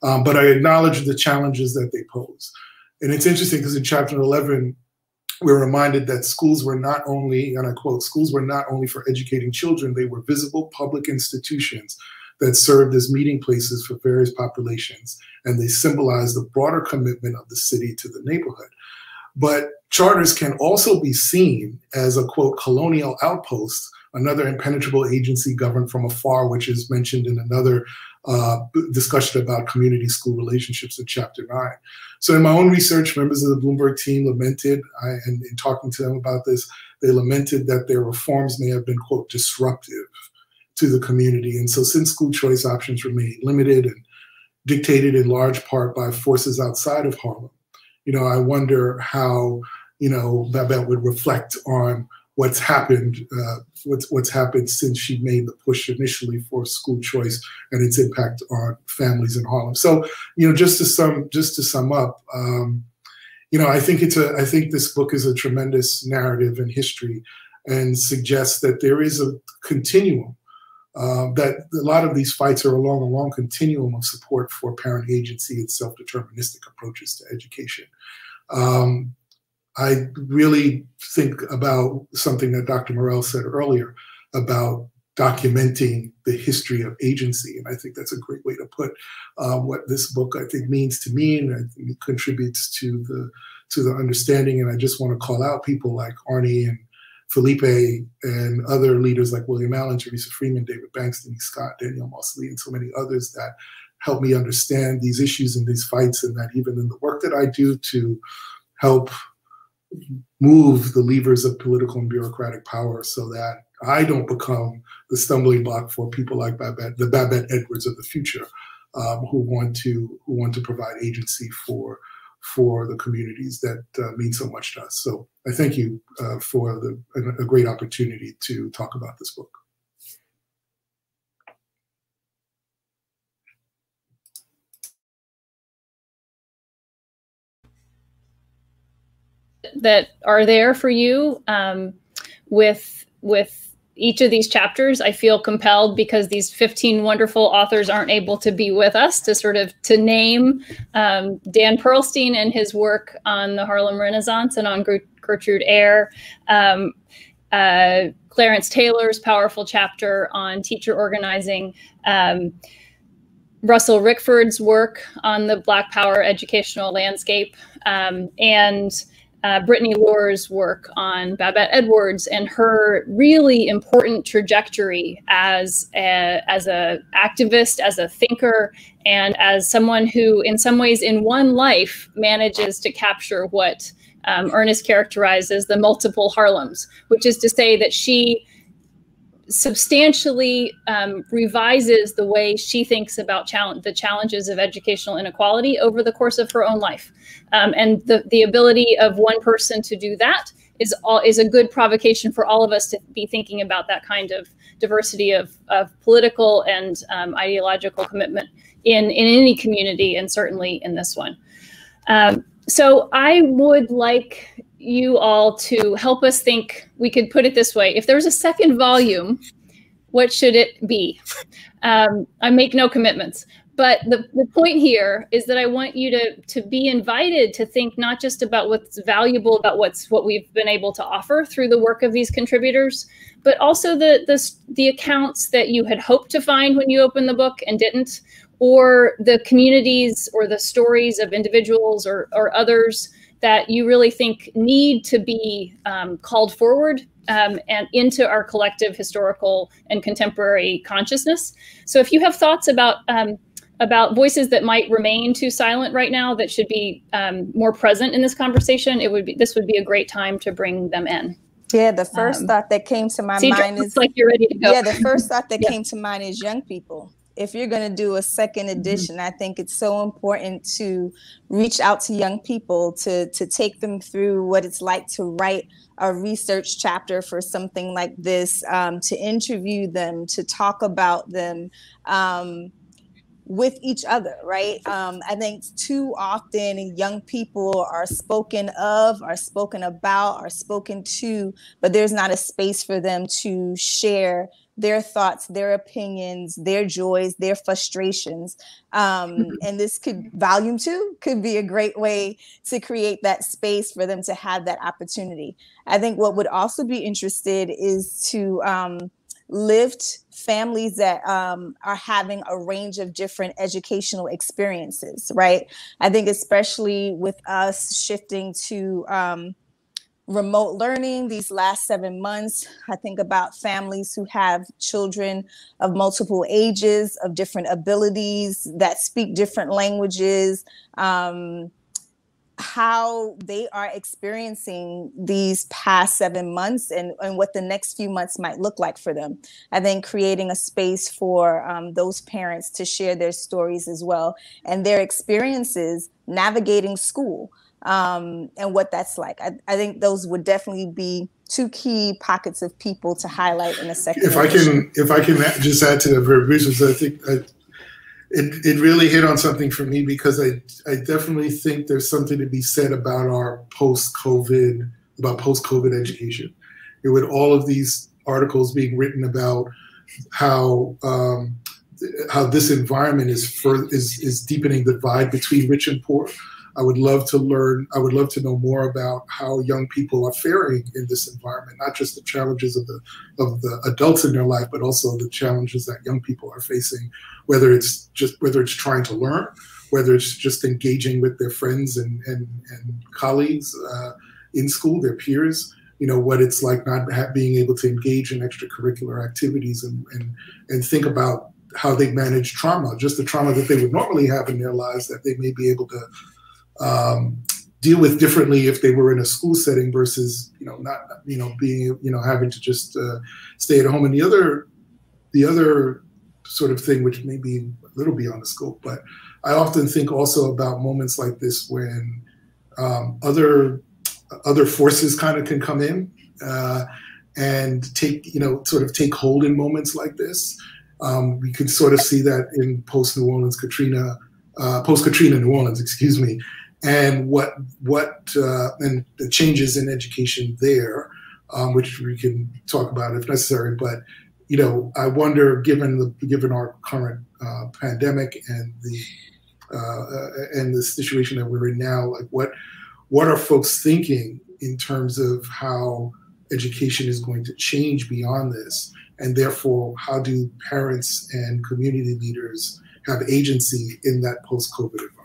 um, but I acknowledge the challenges that they pose. And it's interesting because in Chapter 11, we're reminded that schools were not only, and I quote, schools were not only for educating children; they were visible public institutions that served as meeting places for various populations, and they symbolized the broader commitment of the city to the neighborhood. But charters can also be seen as a quote colonial outpost, another impenetrable agency governed from afar, which is mentioned in another uh, discussion about community school relationships in chapter nine. So in my own research, members of the Bloomberg team lamented, I, and in talking to them about this, they lamented that their reforms may have been, quote, disruptive to the community. And so since school choice options remain limited and dictated in large part by forces outside of Harlem, you know, I wonder how, you know, Babette would reflect on what's happened, uh, what's what's happened since she made the push initially for school choice and its impact on families in Harlem. So, you know, just to sum just to sum up, um, you know, I think it's a I think this book is a tremendous narrative in history and suggests that there is a continuum uh, that a lot of these fights are along a long continuum of support for parent agency and self-deterministic approaches to education. Um, I really think about something that Dr. Morrell said earlier about documenting the history of agency. And I think that's a great way to put uh, what this book I think means to me, and I think it contributes to the to the understanding. And I just want to call out people like Arnie and Felipe and other leaders like William Allen, Teresa Freeman, David Banks, Denise Scott, Daniel Moss Lee, and so many others that help me understand these issues and these fights, and that even in the work that I do to help move the levers of political and bureaucratic power so that I don't become the stumbling block for people like Babette, the Babette Edwards of the future, um, who want to who want to provide agency for for the communities that uh, mean so much to us. So I thank you uh, for the, a, a great opportunity to talk about this book. That are there for you um, with with each of these chapters i feel compelled because these 15 wonderful authors aren't able to be with us to sort of to name um, dan perlstein and his work on the harlem renaissance and on gertrude ayer um, uh, clarence taylor's powerful chapter on teacher organizing um, russell rickford's work on the black power educational landscape um, and uh, Brittany Lohr's work on Babette Edwards and her really important trajectory as a, as a activist, as a thinker, and as someone who, in some ways, in one life, manages to capture what um, Ernest characterizes the multiple Harlems, which is to say that she substantially um, revises the way she thinks about challenge, the challenges of educational inequality over the course of her own life. Um, and the, the ability of one person to do that is all is a good provocation for all of us to be thinking about that kind of diversity of, of political and um, ideological commitment in, in any community and certainly in this one. Um, so I would like you all to help us think. We could put it this way: if there's a second volume, what should it be? Um, I make no commitments, but the, the point here is that I want you to to be invited to think not just about what's valuable about what's what we've been able to offer through the work of these contributors, but also the the the accounts that you had hoped to find when you opened the book and didn't, or the communities or the stories of individuals or or others that you really think need to be um, called forward um, and into our collective historical and contemporary consciousness. So if you have thoughts about um, about voices that might remain too silent right now that should be um, more present in this conversation, it would be this would be a great time to bring them in. Yeah, the first um, thought that came to my mind is like you're ready to go. Yeah, the first thought that yeah. came to mind is young people if you're going to do a second mm-hmm. edition i think it's so important to reach out to young people to to take them through what it's like to write a research chapter for something like this um, to interview them to talk about them um, with each other right um, i think too often young people are spoken of are spoken about are spoken to but there's not a space for them to share their thoughts, their opinions, their joys, their frustrations. Um, mm-hmm. and this could, volume two, could be a great way to create that space for them to have that opportunity. I think what would also be interested is to um, lift families that um, are having a range of different educational experiences, right? I think, especially with us shifting to, um, remote learning these last seven months. I think about families who have children of multiple ages, of different abilities, that speak different languages. Um, how they are experiencing these past seven months and, and what the next few months might look like for them. I think creating a space for um, those parents to share their stories as well and their experiences navigating school um, and what that's like. I, I, think those would definitely be two key pockets of people to highlight in a second. If. I can, if I can just add to that very briefly, I think I, it it really hit on something for me because I I definitely think there's something to be said about our post COVID about post COVID education. With all of these articles being written about how um, how this environment is for is is deepening the divide between rich and poor I would love to learn, I would love to know more about how young people are faring in this environment, not just the challenges of the of the adults in their life, but also the challenges that young people are facing, whether it's just whether it's trying to learn, whether it's just engaging with their friends and and, and colleagues uh, in school, their peers, you know what it's like not being able to engage in extracurricular activities and and and think about how they manage trauma, just the trauma that they would normally have in their lives that they may be able to um, deal with differently if they were in a school setting versus you know not you know being you know having to just uh, stay at home. And the other the other sort of thing, which may be a little beyond the scope, but I often think also about moments like this when um, other other forces kind of can come in uh, and take, you know, sort of take hold in moments like this. Um, we could sort of see that in post New Orleans Katrina, uh, post Katrina New Orleans, excuse me, and what what uh, and the changes in education there, um, which we can talk about if necessary. But you know, I wonder, given the given our current uh, pandemic and the uh, and the situation that we're in now, like what what are folks thinking in terms of how education is going to change beyond this? And therefore, how do parents and community leaders have agency in that post COVID environment?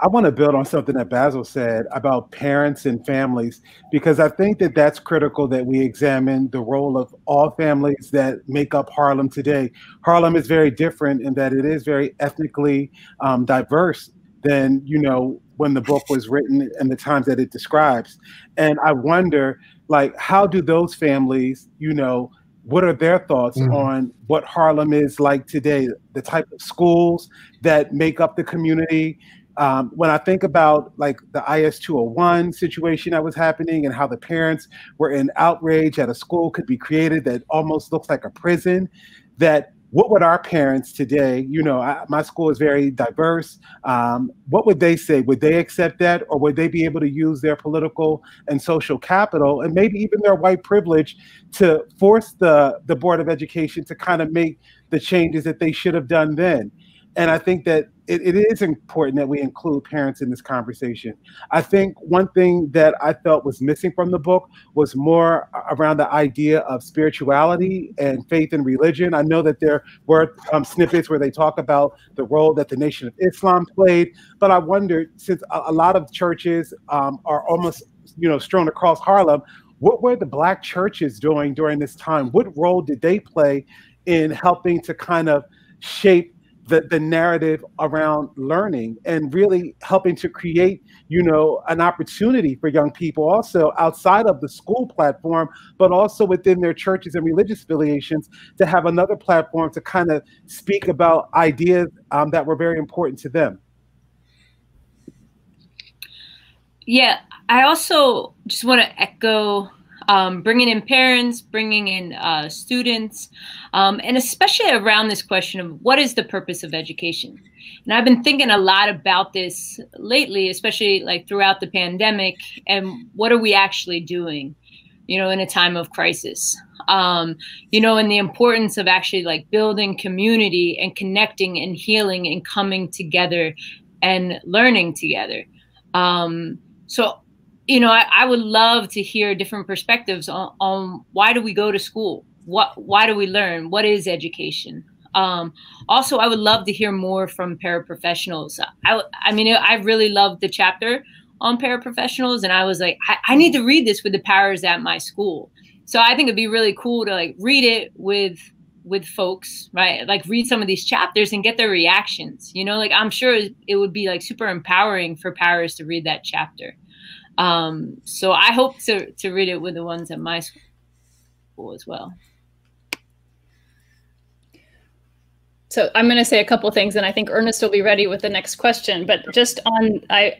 I want to build on something that Basil said about parents and families, because I think that that's critical that we examine the role of all families that make up Harlem today. Harlem is very different in that it is very ethnically um, diverse than, you know, when the book was written and the times that it describes. And I wonder, like, how do those families, you know, what are their thoughts mm-hmm. on what Harlem is like today, the type of schools that make up the community, um, when I think about like the IS 201 situation that was happening and how the parents were in outrage that a school could be created that almost looks like a prison, that what would our parents today, you know, I, my school is very diverse. Um, what would they say? Would they accept that? Or would they be able to use their political and social capital and maybe even their white privilege to force the, the Board of Education to kind of make the changes that they should have done then? And I think that it, it is important that we include parents in this conversation. I think one thing that I felt was missing from the book was more around the idea of spirituality and faith and religion. I know that there were um, snippets where they talk about the role that the Nation of Islam played, but I wondered since a, a lot of churches um, are almost you know strewn across Harlem, what were the black churches doing during this time? What role did they play in helping to kind of shape the, the narrative around learning and really helping to create you know an opportunity for young people also outside of the school platform but also within their churches and religious affiliations to have another platform to kind of speak about ideas um, that were very important to them. Yeah i also just want to echo um, bringing in parents, bringing in uh, students, um, and especially around this question of what is the purpose of education. And I've been thinking a lot about this lately, especially like throughout the pandemic, and what are we actually doing, you know, in a time of crisis. Um, you know, and the importance of actually like building community and connecting and healing and coming together and learning together. Um, so you know, I, I, would love to hear different perspectives on, on why do we go to school? What why do we learn? What is education? Um, also, I would love to hear more from paraprofessionals. I, I mean, I really loved the chapter on paraprofessionals, and I was like, I, I need to read this with the paras at my school. So I think it'd be really cool to like read it with with folks, right? Like read some of these chapters and get their reactions. You know, like I'm sure it would be like super empowering for paras to read that chapter. Um, so I hope to, to read it with the ones at my school as well. So I'm going to say a couple things, and I think Ernest will be ready with the next question. But just on, I,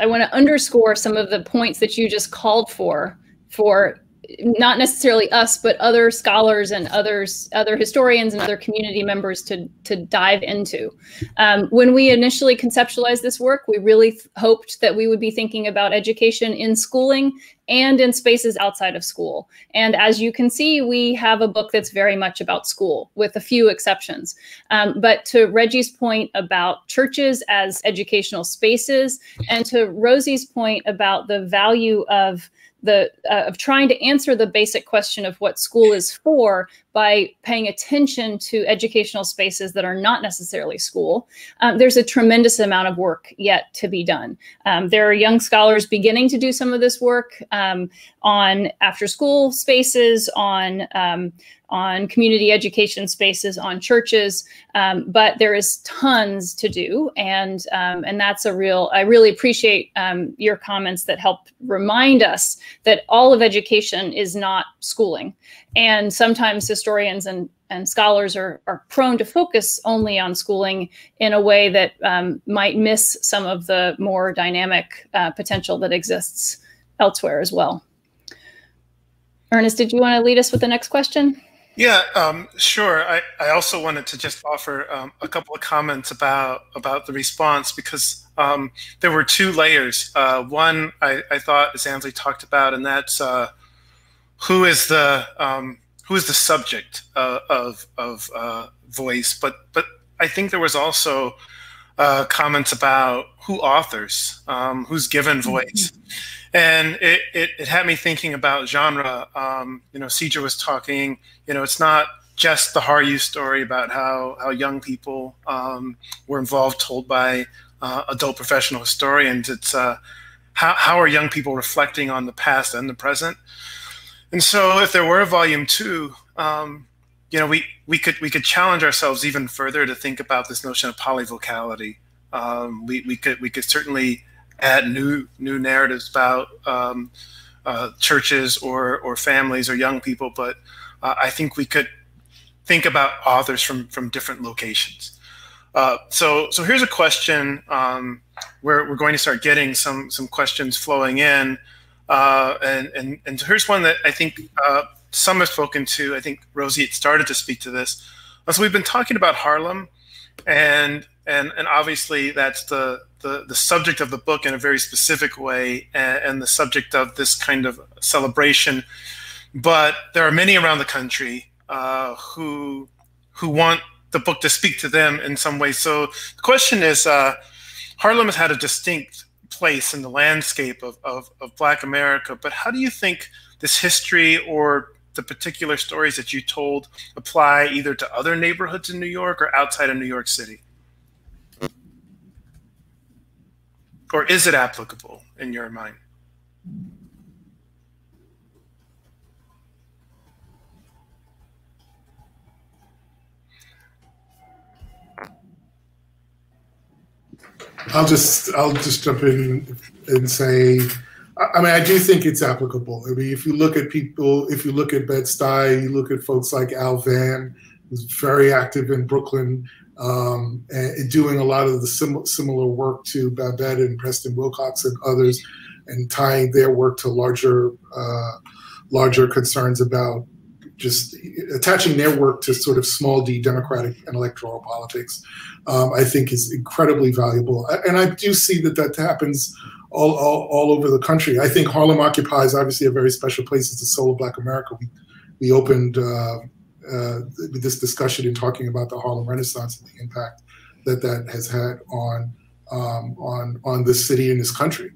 I want to underscore some of the points that you just called for, for not necessarily us, but other scholars and others, other historians and other community members to, to dive into. Um, when we initially conceptualized this work, we really hoped that we would be thinking about education in schooling and in spaces outside of school. And as you can see, we have a book that's very much about school, with a few exceptions. Um, but to Reggie's point about churches as educational spaces, and to Rosie's point about the value of the uh, of trying to answer the basic question of what school is for by paying attention to educational spaces that are not necessarily school. Um, there's a tremendous amount of work yet to be done. Um, there are young scholars beginning to do some of this work um, on after school spaces, on um, on community education spaces, on churches, um, but there is tons to do, and um, and that's a real. I really appreciate um, your comments that help remind us that all of education is not schooling, and sometimes historians and and scholars are, are prone to focus only on schooling in a way that um, might miss some of the more dynamic uh, potential that exists elsewhere as well. Ernest, did you want to lead us with the next question? Yeah, um, sure. I, I also wanted to just offer um, a couple of comments about about the response because um, there were two layers. Uh, one I, I thought, as Ansley talked about, and that's uh, who is the um, who is the subject uh, of of uh, voice. But but I think there was also uh, comments about who authors, um, who's given mm-hmm. voice. And it, it, it, had me thinking about genre. Um, you know, Cidra was talking. You know, it's not just the Haru story about how how young people um, were involved, told by uh, adult professional historians. It's uh, how how are young people reflecting on the past and the present. And so, if there were a volume two, um, you know, we we could we could challenge ourselves even further to think about this notion of polyvocality. Um, we we could we could certainly add new new narratives about um, uh, churches or or families or young people, but uh, I think we could think about authors from from different locations. Uh, so so here's a question um, where we're going to start getting some some questions flowing in, uh, and and and here's one that I think uh, some have spoken to. I think Rosie had started to speak to this. So we've been talking about Harlem, and and and obviously that's the the, the subject of the book in a very specific way and, and, the subject of this kind of celebration. But there are many around the country uh, who who want the book to speak to them in some way. So the question is, uh, Harlem has had a distinct place in the landscape of, of, of Black America, but how do you think this history or the particular stories that you told apply either to other neighborhoods in New York or outside of New York City? Or is it applicable in your mind? I'll just I'll just jump in and say, I mean, I do think it's applicable. I mean, if you look at people, if you look at Bed-Stuy, you look at folks like Al Vann, who's very active in Brooklyn, um, and doing a lot of the sim similar work to Babette and Preston Wilcox and others, and tying their work to larger uh, larger concerns about just attaching their work to sort of small d democratic and electoral politics, um, I think is incredibly valuable. And I do see that that happens all, all, all, over the country. I think Harlem occupies obviously a very special place. It's the soul of Black America. We, we opened uh, uh, this discussion in talking about the Harlem Renaissance and the impact that that has had on um, on on this city and this country.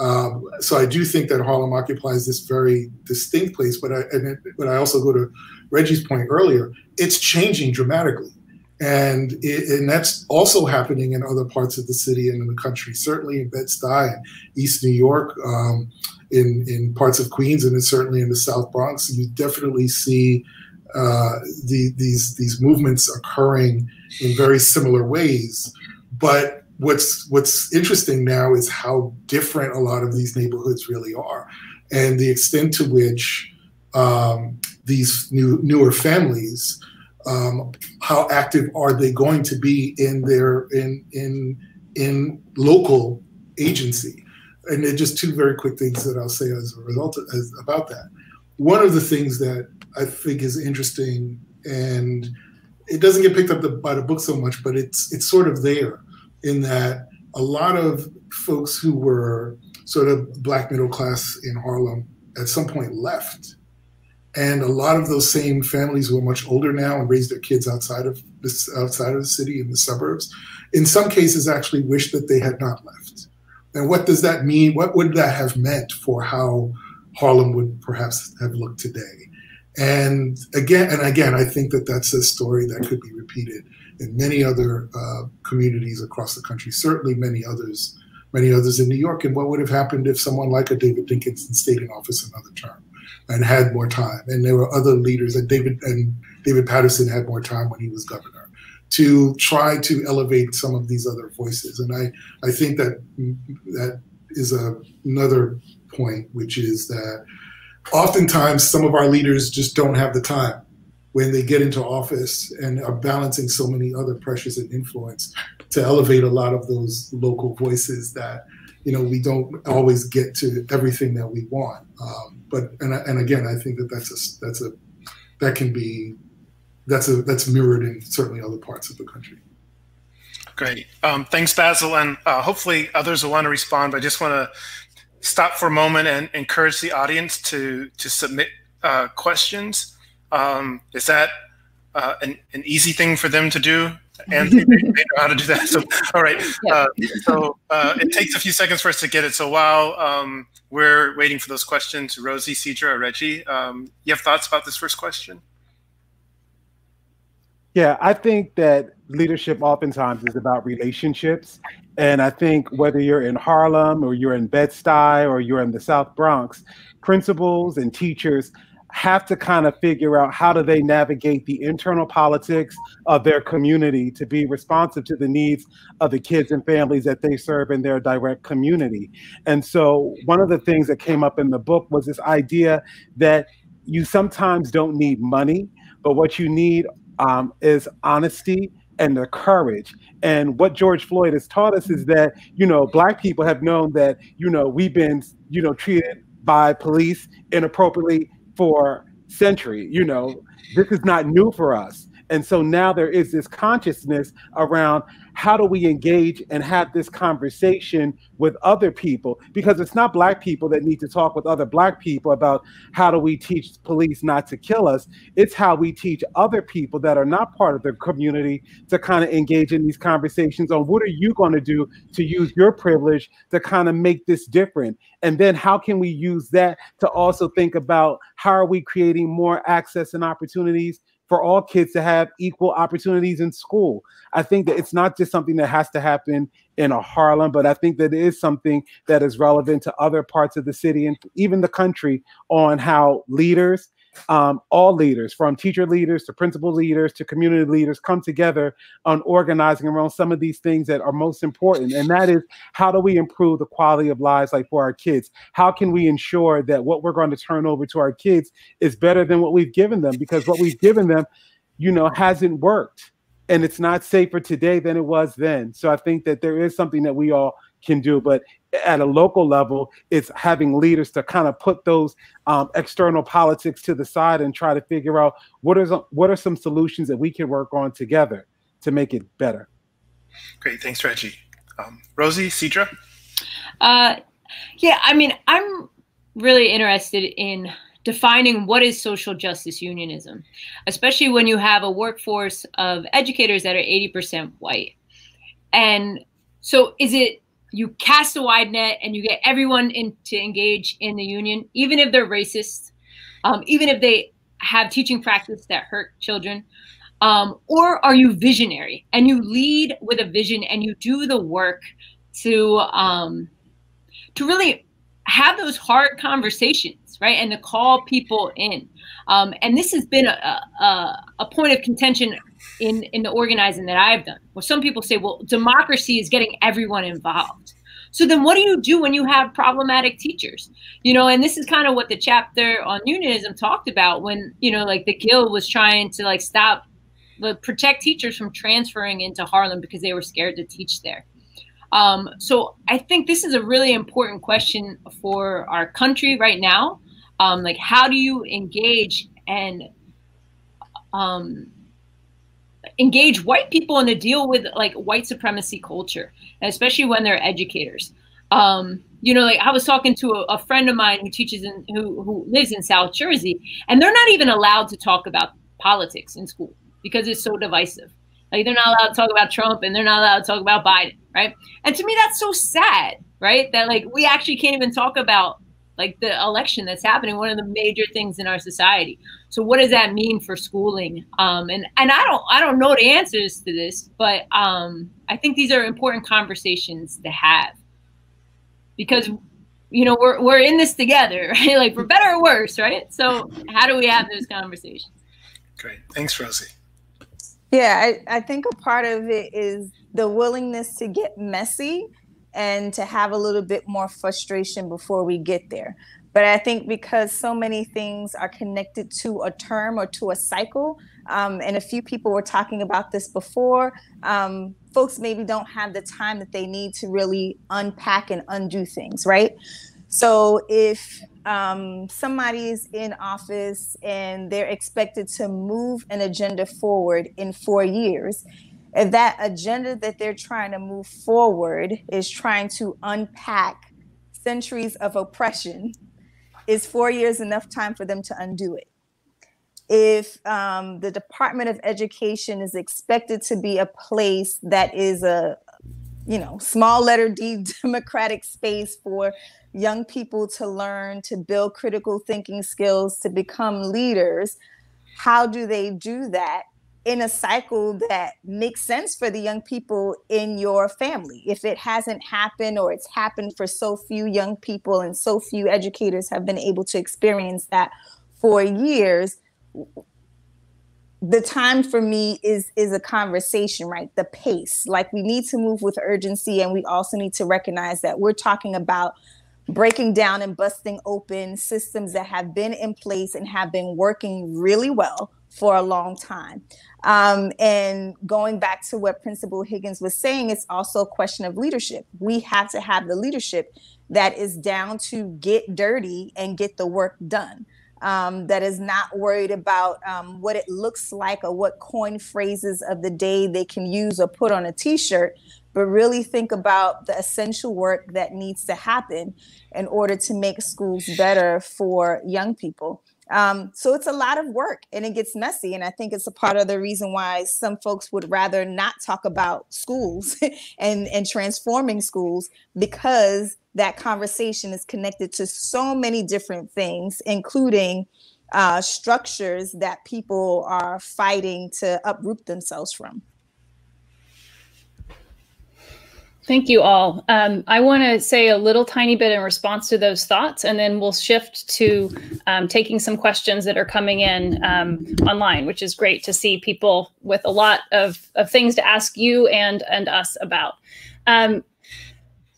Um, so I do think that Harlem occupies this very distinct place. But I and it, but I also go to Reggie's point earlier. It's changing dramatically, and it, and that's also happening in other parts of the city and in the country. Certainly in Bed Stuy East New York. Um, in, in parts of Queens and certainly in the South Bronx, you definitely see uh, the, these these movements occurring in very similar ways. But what's what's interesting now is how different a lot of these neighborhoods really are, and the extent to which um, these new newer families, um, how active are they going to be in their in in in local agency? And just two very quick things that I'll say as a result of, as, about that one of the things that I think is interesting, and it doesn't get picked up by the book so much, but it's it's sort of there in that a lot of folks who were sort of black middle class in Harlem at some point left. And a lot of those same families who are much older now and raise their kids outside of this outside of the city in the suburbs, in some cases actually wish that they had not left. And what does that mean? What would that have meant for how Harlem would perhaps have looked today? And again, and again, I think that that's a story that could be repeated in many other uh, communities across the country. Certainly, many others, many others in New York. And what would have happened if someone like a David Dinkinson stayed in office another term and had more time? And there were other leaders, and David and David Paterson had more time when he was governor to try to elevate some of these other voices. And I, I think that that is a, another point, which is that oftentimes some of our leaders just don't have the time when they get into office and are balancing so many other pressures and influence to elevate a lot of those local voices that you know we don't always get to everything that we want. Um, but and, and again i think that that's a that's a that can be that's a that's mirrored in certainly other parts of the country. Great. Um, thanks basil and uh, hopefully others will want to respond. But i just want to stop for a moment and encourage the audience to to submit uh, questions um, is that uh, an, an easy thing for them to do? And they, know how to do that. So, all right. Uh, so uh, it takes a few seconds for us to get it. So while um, we're waiting for those questions, Rosie, Cidra, or Reggie, um, you have thoughts about this first question? Yeah, I think that leadership oftentimes is about relationships. And I think whether you're in Harlem or you're in Bed-Stuy or you're in the South Bronx, principals and teachers have to kind of figure out how do they navigate the internal politics of their community to be responsive to the needs of the kids and families that they serve in their direct community. And so one of the things that came up in the book was this idea that you sometimes don't need money, but what you need um, is honesty and the courage. And what George Floyd has taught us is that, you know, black people have known that, you know, we've been, you know, treated by police inappropriately for century. You know, this is not new for us. And so now there is this consciousness around how do we engage and have this conversation with other people? Because it's not Black people that need to talk with other Black people about how do we teach police not to kill us. It's how we teach other people that are not part of the community to kind of engage in these conversations on what are you going to do to use your privilege to kind of make this different? And then how can we use that to also think about how are we creating more access and opportunities for all kids to have equal opportunities in school. I think that it's not just something that has to happen in a Harlem, but I think that it is something that is relevant to other parts of the city and even the country on how leaders um, all leaders, from teacher leaders to principal leaders to community leaders, come together on organizing around some of these things that are most important. And that is how do we improve the quality of lives like for our kids? How can we ensure that what we're going to turn over to our kids is better than what we've given them? Because what we've given them, you know, hasn't worked. And it's not safer today than it was then. So I think that there is something that we all can do. But at a local level, it's having leaders to kind of put those um, external politics to the side and try to figure out what is what are some solutions that we can work on together to make it better. Great, thanks, Reggie. Um, Rosie, Cidra. Uh, yeah, I mean, I'm really interested in defining what is social justice unionism, especially when you have a workforce of educators that are 80% white. And so, is it you cast a wide net and you get everyone in to engage in the union, even if they're racist, um, even if they have teaching practice that hurt children? Um, or are you visionary and you lead with a vision and you do the work to um, to really have those hard conversations, right? And to call people in. Um, and this has been a, a, a point of contention in in the organizing that I've done. Well, some people say, well, democracy is getting everyone involved. So then what do you do when you have problematic teachers? You know, and this is kind of what the chapter on unionism talked about when, you know, like the Guild was trying to like stop like, protect teachers from transferring into Harlem because they were scared to teach there. Um, so I think this is a really important question for our country right now Um, like, how do you engage and um, engage white people in a deal with like white supremacy culture, especially when they're educators? Um, you know, like I was talking to a, a, friend of mine who teaches in who who lives in South Jersey, and they're not even allowed to talk about politics in school because it's so divisive. Like they're not allowed to talk about Trump and they're not allowed to talk about Biden, right? And to me, that's so sad, right? That like we actually can't even talk about like the election that's happening, one of the major things in our society. So what does that mean for schooling? Um, and and I don't I don't know the answers to this, but um, I think these are important conversations to have because you know we're we're in this together, right? Like for better or worse, right? So how do we have those conversations? Great, thanks, Rosie. Yeah, I, I think a part of it is the willingness to get messy and to have a little bit more frustration before we get there. But I think because so many things are connected to a term or to a cycle, um, and a few people were talking about this before, um, folks maybe don't have the time that they need to really unpack and undo things, right? So if um, somebody is in office and they're expected to move an agenda forward in four years, if that agenda that they're trying to move forward is trying to unpack centuries of oppression, is four years enough time for them to undo it? If um, the Department of Education is expected to be a place that is a, you know, small letter D democratic space for young people to learn to build critical thinking skills to become leaders, how do they do that in a cycle that makes sense for the young people in your family. If it hasn't happened or it's happened for so few young people and so few educators have been able to experience that for years, the time for me is is a conversation right the pace like we need to move with urgency and we also need to recognize that we're talking about breaking down and busting open systems that have been in place and have been working really well for a long time. Um, and going back to what Principal Higgins was saying, it's also a question of leadership. We have to have the leadership that is down to get dirty and get the work done. Um, that is not worried about um, what it looks like or what coin phrases of the day they can use or put on a t shirt, but really think about the essential work that needs to happen in order to make schools better for young people. Um, so it's a lot of work and it gets messy. And I think it's a part of the reason why some folks would rather not talk about schools and, and transforming schools because that conversation is connected to so many different things, including uh, structures that people are fighting to uproot themselves from. Thank you all. Um, I want to say a little tiny bit in response to those thoughts, and then we'll shift to um, taking some questions that are coming in um, online, which is great to see people with a lot of, of things to ask you and and us about. Um,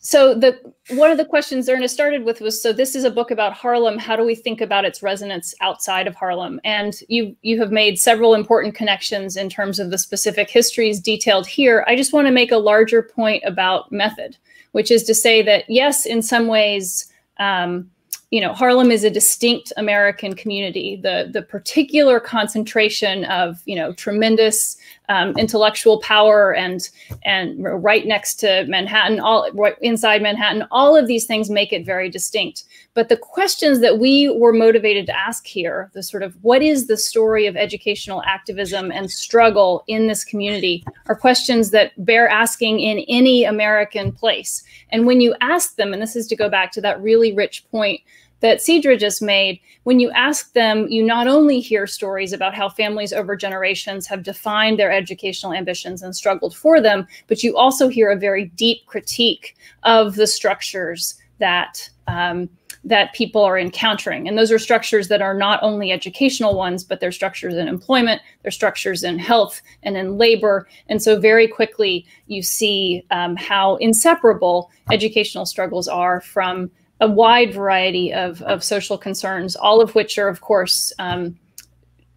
so the one of the questions Ernest started with was so this is a book about Harlem. How do we think about its resonance outside of Harlem? And you you have made several important connections in terms of the specific histories detailed here. I just want to make a larger point about method, which is to say that yes, in some ways. Um, you know, Harlem is a distinct American community. The the particular concentration of you know tremendous um, intellectual power and and right next to Manhattan, all right inside Manhattan, all of these things make it very distinct. But the questions that we were motivated to ask here, the sort of what is the story of educational activism and struggle in this community, are questions that bear asking in any American place. And when you ask them, and this is to go back to that really rich point that Cidra just made, when you ask them, you not only hear stories about how families over generations have defined their educational ambitions and struggled for them, but you also hear a very deep critique of the structures that um, that people are encountering. And those are structures that are not only educational ones, but they're structures in employment, they're structures in health and in labor. And so very quickly you see um, how inseparable educational struggles are from a wide variety of, of social concerns, all of which are, of course, um,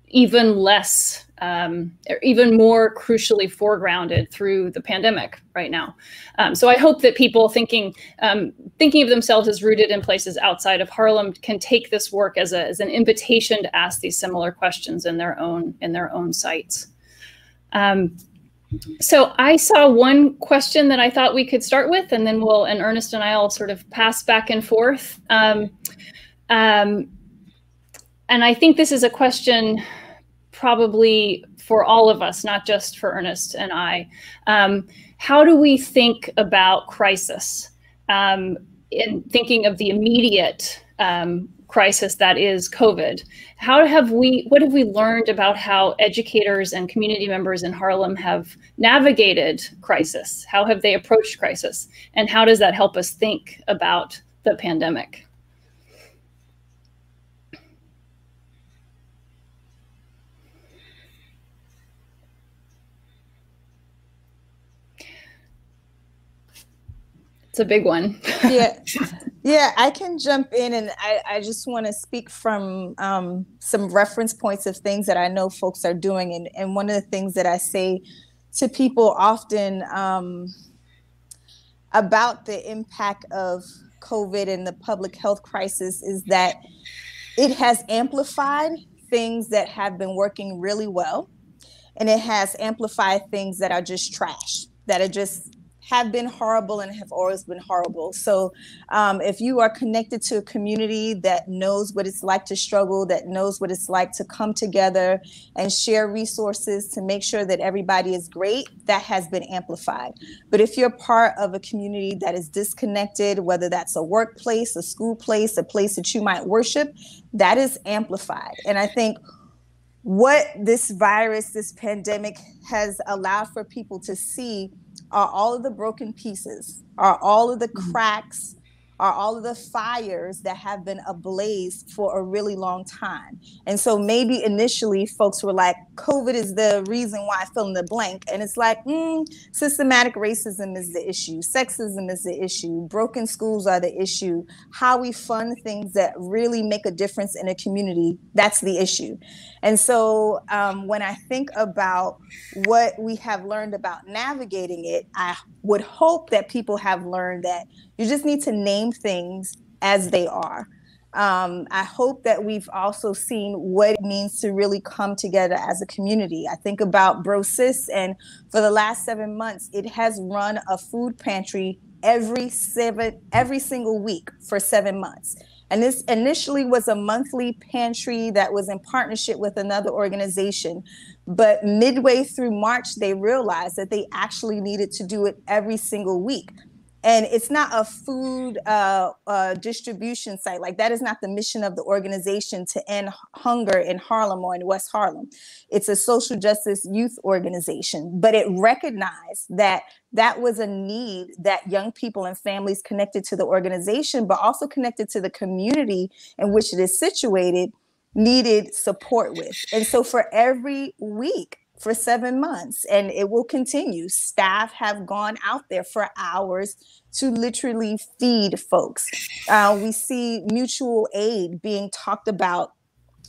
even less um, even more crucially foregrounded through the pandemic right now. Um, so I hope that people thinking um, thinking of themselves as rooted in places outside of Harlem can take this work as, a, as an invitation to ask these similar questions in their own in their own sites. Um, so I saw one question that I thought we could start with, and then we'll and Ernest and I will sort of pass back and forth. Um, um, and I think this is a question probably for all of us, not just for Ernest and I. Um, how do we think about crisis um, in thinking of the immediate um, crisis that is COVID? How have we, what have we learned about how educators and community members in Harlem have navigated crisis? How have they approached crisis? And how does that help us think about the pandemic? It's a big one. yeah. Yeah, I can jump in and I, I just want to speak from um, some reference points of things that I know folks are doing. And, and one of the things that I say to people often um, about the impact of COVID and the public health crisis is that it has amplified things that have been working really well. And it has amplified things that are just trash, that are just have been horrible and have always been horrible. So, um, if you are connected to a community that knows what it's like to struggle, that knows what it's like to come together and share resources to make sure that everybody is great, that has been amplified. But if you're part of a community that is disconnected, whether that's a workplace, a school place, a place that you might worship, that is amplified. And I think what this virus, this pandemic has allowed for people to see are all of the broken pieces, are all of the mm-hmm. cracks, are all of the fires that have been ablaze for a really long time. And so maybe initially folks were like, COVID is the reason why I fill in the blank. And it's like, mm, systematic racism is the issue, sexism is the issue, broken schools are the issue, how we fund things that really make a difference in a community, that's the issue. And so um, when I think about what we have learned about navigating it, I would hope that people have learned that you just need to name things as they are. Um, I hope that we've also seen what it means to really come together as a community. I think about Brosis, and for the last seven months, it has run a food pantry every seven every single week for seven months. And this initially was a monthly pantry that was in partnership with another organization. But midway through March, they realized that they actually needed to do it every single week and it's not a food uh, uh, distribution site. Like that is not the mission of the organization to end hunger in harlem or in west harlem. It's a social justice youth organization. But it recognized that that was a need that young people and families connected to the organization but also connected to the community in which it is situated needed support with. And so for every week for seven months and it will continue. Staff have gone out there for hours to literally feed folks. Uh, we see mutual aid being talked about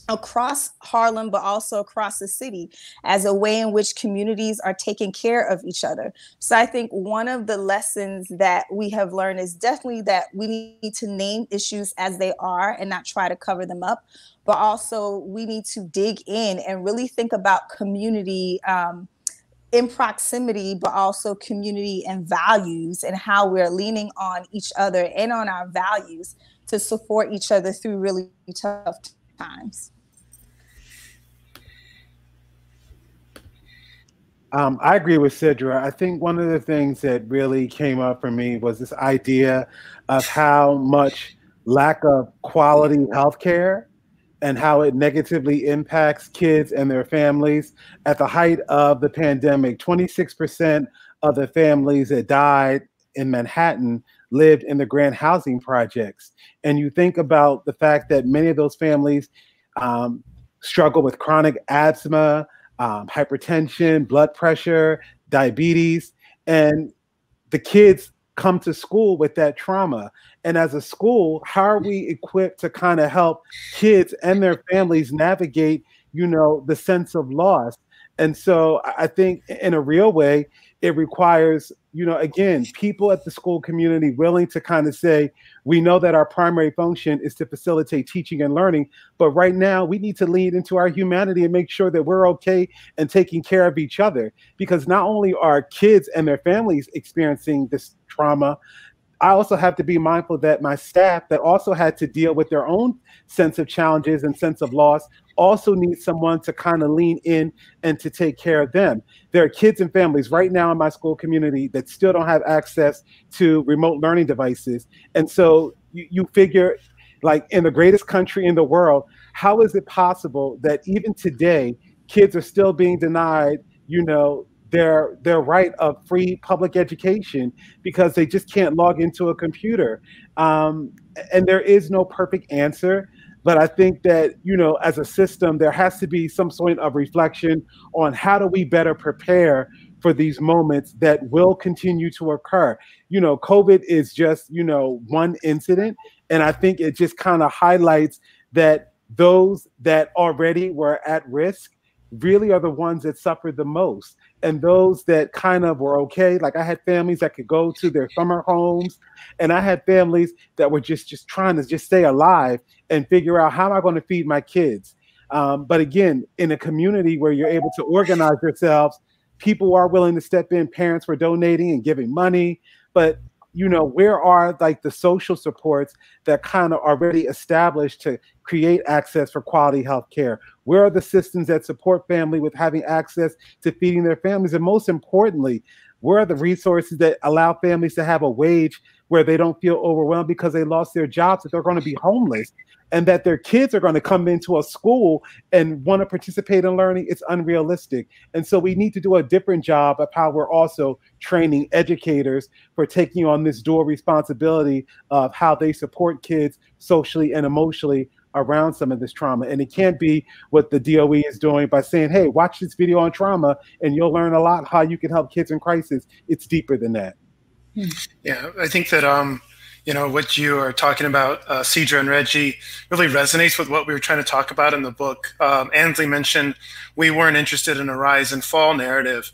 across Harlem, but also across the city as a way in which communities are taking care of each other. So I think one of the lessons that we have learned is definitely that we need to name issues as they are and not try to cover them up but also we need to dig in and really think about community um, in proximity, but also community and values and how we're leaning on each other and on our values to support each other through really tough times. Um, I agree with Cidra. I think one of the things that really came up for me was this idea of how much lack of quality healthcare and how it negatively impacts kids and their families. At the height of the pandemic, 26% of the families that died in Manhattan lived in the Grant housing projects. And you think about the fact that many of those families um, struggle with chronic asthma, um, hypertension, blood pressure, diabetes, and the kids come to school with that trauma. And as a school, how are we equipped to kind of help kids and their families navigate you know, the sense of loss. And so I think in a real way, it requires, you know, again, people at the school community willing to kind of say, we know that our primary function is to facilitate teaching and learning, but right now we need to lean into our humanity and make sure that we're okay and taking care of each other. Because not only are kids and their families experiencing this trauma, I also have to be mindful that my staff that also had to deal with their own sense of challenges and sense of loss also need someone to kind of lean in and to take care of them. There are kids and families right now in my school community that still don't have access to remote learning devices. And so you, you figure like in the greatest country in the world, how is it possible that even today kids are still being denied, you know, their their right of free public education because they just can't log into a computer um, and there is no perfect answer but i think that you know as a system there has to be some sort of reflection on how do we better prepare for these moments that will continue to occur. You know covid is just you know one incident and i think it just kind of highlights that those that already were at risk really are the ones that suffered the most and those that kind of were okay. Like i had families that could go to their summer homes and i had families that were just just trying to just stay alive and figure out how am i going to feed my kids? Um, but again in a community where you're able to organize yourselves people are willing to step in parents were donating and giving money but you know where are like the social supports that kind of already established to create access for quality health care where are the systems that support family with having access to feeding their families? And most importantly where are the resources that allow families to have a wage where they don't feel overwhelmed because they lost their jobs that they're going to be homeless and that their kids are going to come into a school and want to participate in learning? It's unrealistic. And so we need to do a different job of how we're also training educators for taking on this dual responsibility of how they support kids socially and emotionally around some of this trauma and it can't be what the doe is doing by saying hey watch this video on trauma and you'll learn a lot how you can help kids in crisis it's deeper than that yeah i think that um you know, what you are talking about, uh, Cidra and Reggie, really resonates with what we were trying to talk about in the book. Um, Ansley mentioned we weren't interested in a rise and fall narrative,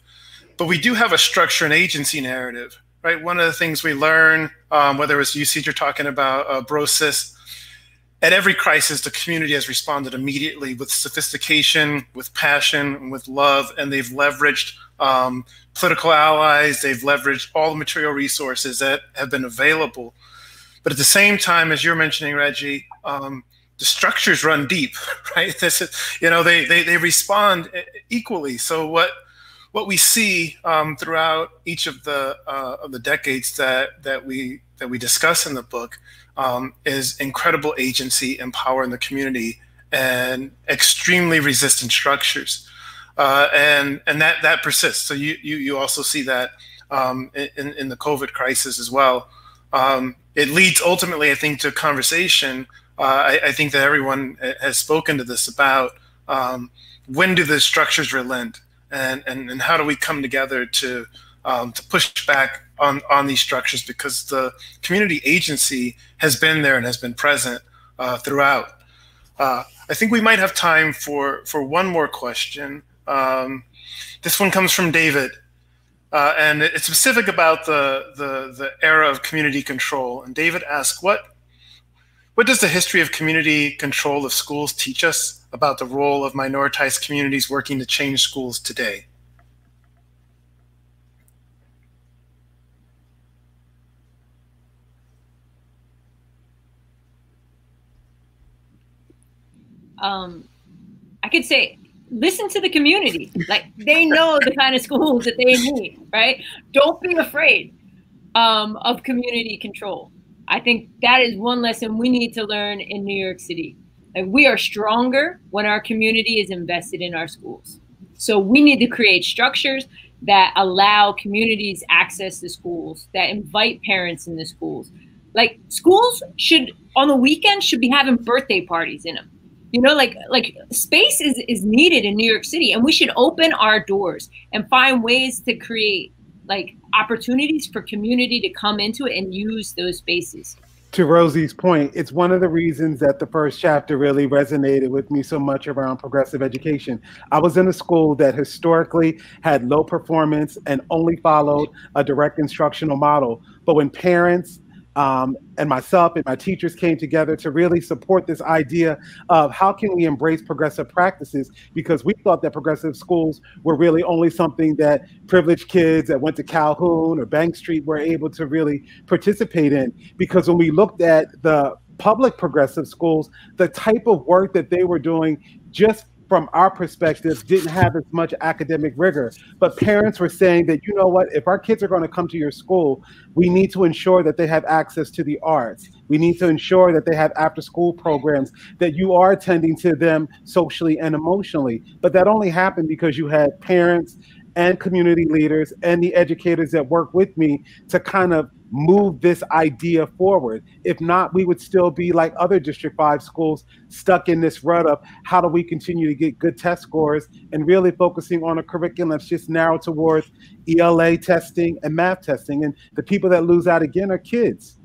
but we do have a structure and agency narrative, right? One of the things we learn, um, whether it was you, Cidra, talking about uh, Brosis, at every crisis, the community has responded immediately with sophistication, with passion, and with love, and they've leveraged um, political allies, they've leveraged all the material resources that have been available but at the same time, as you're mentioning, Reggie, um, the structures run deep, right? This is, you know, they, they, they respond equally. So what what we see um, throughout each of the uh, of the decades that that we that we discuss in the book um, is incredible agency and power in the community and extremely resistant structures, uh, and and that that persists. So you you, you also see that um, in in the COVID crisis as well. Um, it leads ultimately, I think, to a conversation. Uh, I, I, think that everyone has spoken to this about um, when do the structures relent, and, and and how do we come together to um, to push back on on these structures because the community agency has been there and has been present uh, throughout. Uh, I think we might have time for for one more question. Um, this one comes from David. Uh, and it's specific about the, the, the era of community control. And David asks, what, what does the history of community control of schools teach us about the role of minoritized communities working to change schools today? Um, I could say listen to the community. Like they know the kind of schools that they need, right? Don't be afraid um, of community control. I think that is one lesson we need to learn in New York City. Like we are stronger when our community is invested in our schools. So we need to create structures that allow communities access to schools, that invite parents in the schools. Like schools should on the weekend should be having birthday parties in them you know like like space is is needed in new york city and we should open our doors and find ways to create like opportunities for community to come into it and use those spaces to Rosie's point, it's one of the reasons that the first chapter really resonated with me so much around progressive education. I was in a school that historically had low performance and only followed a direct instructional model. But when parents um, and myself and my teachers came together to really support this idea of how can we embrace progressive practices? Because we thought that progressive schools were really only something that privileged kids that went to Calhoun or Bank Street were able to really participate in. Because when we looked at the public progressive schools the type of work that they were doing just from our perspective, didn't have as much academic rigor. But parents were saying that, you know what, if our kids are going to come to your school, we need to ensure that they have access to the arts. We need to ensure that they have after school programs, that you are attending to them socially and emotionally. But that only happened because you had parents and community leaders and the educators that work with me to kind of move this idea forward. If not, we would still be like other District 5 schools stuck in this rut of how do we continue to get good test scores and really focusing on a curriculum that's just narrowed towards ELA testing and math testing. And the people that lose out again are kids.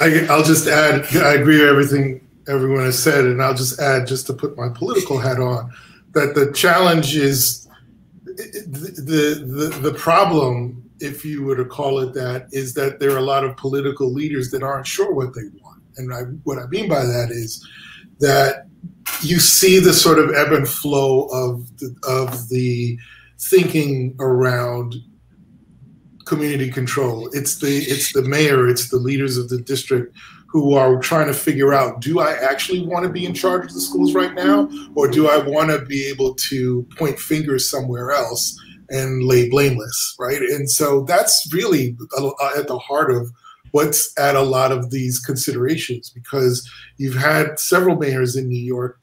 I, will just add, I agree with everything everyone has said, and I'll just add, just to put my political hat on, that the challenge is the, the, the problem if you were to call it that, is that there are a lot of political leaders that aren't sure what they want. And I, what I mean by that is that you see the sort of ebb and flow of the, of the thinking around community control. It's the it's the mayor, it's the leaders of the district who are trying to figure out do I actually want to be in charge of the schools right now or do I want to be able to point fingers somewhere else and lay blameless, right? And so that's really at the heart of what's at a lot of these considerations because you've had several mayors in New York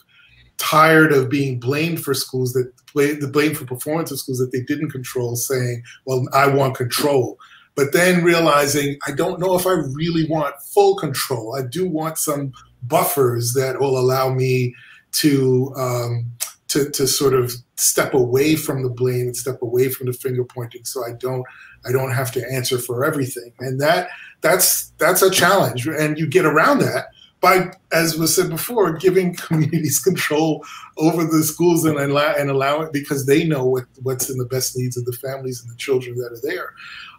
tired of being blamed for schools that the blame for performance of schools that they didn't control saying well i want control but then realizing i don't know if i really want full control. I do want some buffers that will allow me to um, to, to sort of step away from the blame and step away from the finger pointing so i don't i don't have to answer for everything. And that that's that's a challenge. And you get around that by as was said before giving communities control over the schools and allow and allow it because they know what what's in the best needs of the families and the children that are there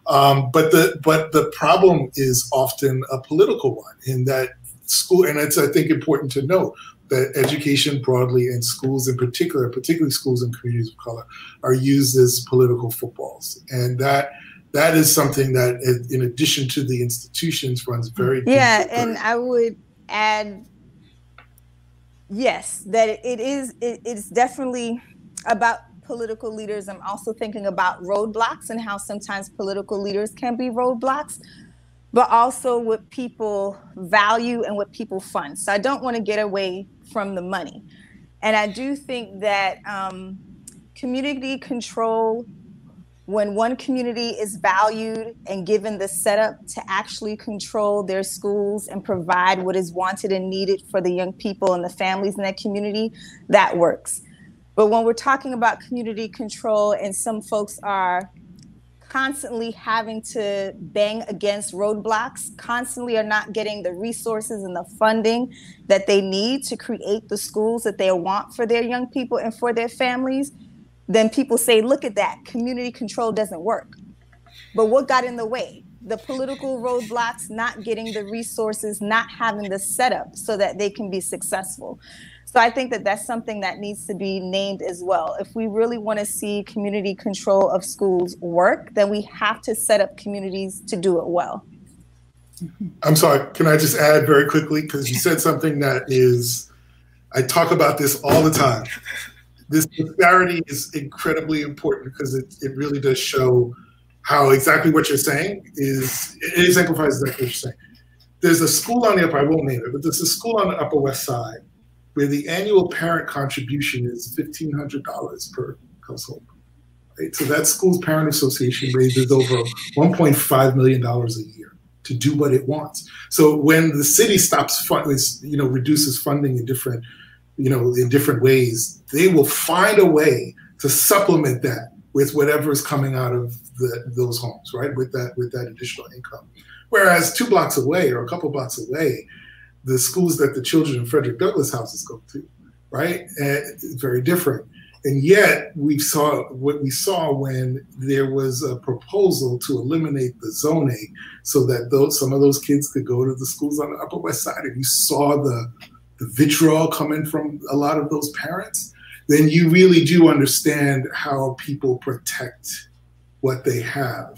um, but the but the problem is often a political one in that school and it's i think important to note that education broadly and schools in particular, particularly schools in communities of color, are used as political footballs. And that that is something that, in addition to the institutions, runs very yeah. And I would add, yes, that it is. It, it's definitely about political leaders. I'm also thinking about roadblocks and how sometimes political leaders can be roadblocks but also what people value and what people fund. So I don't want to get away from the money. And I do think that um, community control, when one community is valued and given the setup to actually control their schools and provide what is wanted and needed for the young people and the families in that community, that works. But when we're talking about community control and some folks are constantly having to bang against roadblocks, constantly are not getting the resources and the funding that they need to create the schools that they want for their young people and for their families, then people say, look at that, community control doesn't work. But what got in the way? The political roadblocks, not getting the resources, not having the setup so that they can be successful. So I think that that's something that needs to be named as well. If we really want to see community control of schools work, then we have to set up communities to do it well. I'm sorry, can I just add very quickly? Because you said something that is, I talk about this all the time. This disparity is incredibly important because it, it really does show how exactly what you're saying is, it exemplifies exactly what you're saying. There's a school on the upper, I won't name it, but there's a school on the Upper West Side where the annual parent contribution is $1,500 per household. Right? So that school's parent association raises over $1.5 million a year to do what it wants. So when the city stops, fund, you know, reduces funding in different, you know, in different ways, they will find a way to supplement that with whatever is coming out of the, those homes, right? With that with that additional income Whereas two blocks away or a couple blocks away, the schools that the children in Frederick Douglass houses go to, right? And it's very different. And yet we saw what we saw when there was a proposal to eliminate the zoning so that those some of those kids could go to the schools on the Upper West Side. And you saw the, the vitriol coming from a lot of those parents, then you really do understand how people protect what they have.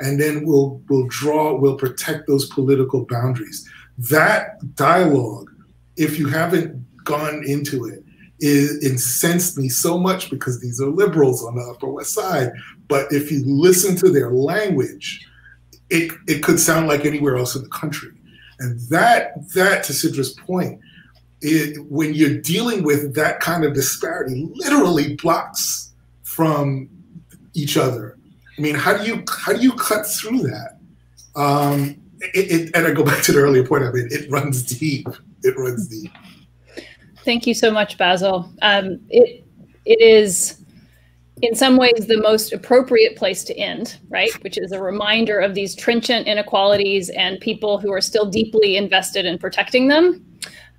And then we'll we'll draw, we'll protect those political boundaries. That dialogue, if you haven't gone into it, it incensed me so much because these are liberals on the Upper West Side. But if you listen to their language, it, it could sound like anywhere else in the country. And that, that to Cidra's point, it, when you're dealing with that kind of disparity, literally blocks from each other. I mean, how do you how do you cut through that? Um, it, it, and I go back to the earlier point. I mean, it runs deep. It runs deep. Thank you so much, Basil. Um, it it is in some ways the most appropriate place to end, right? Which is a reminder of these trenchant inequalities and people who are still deeply invested in protecting them.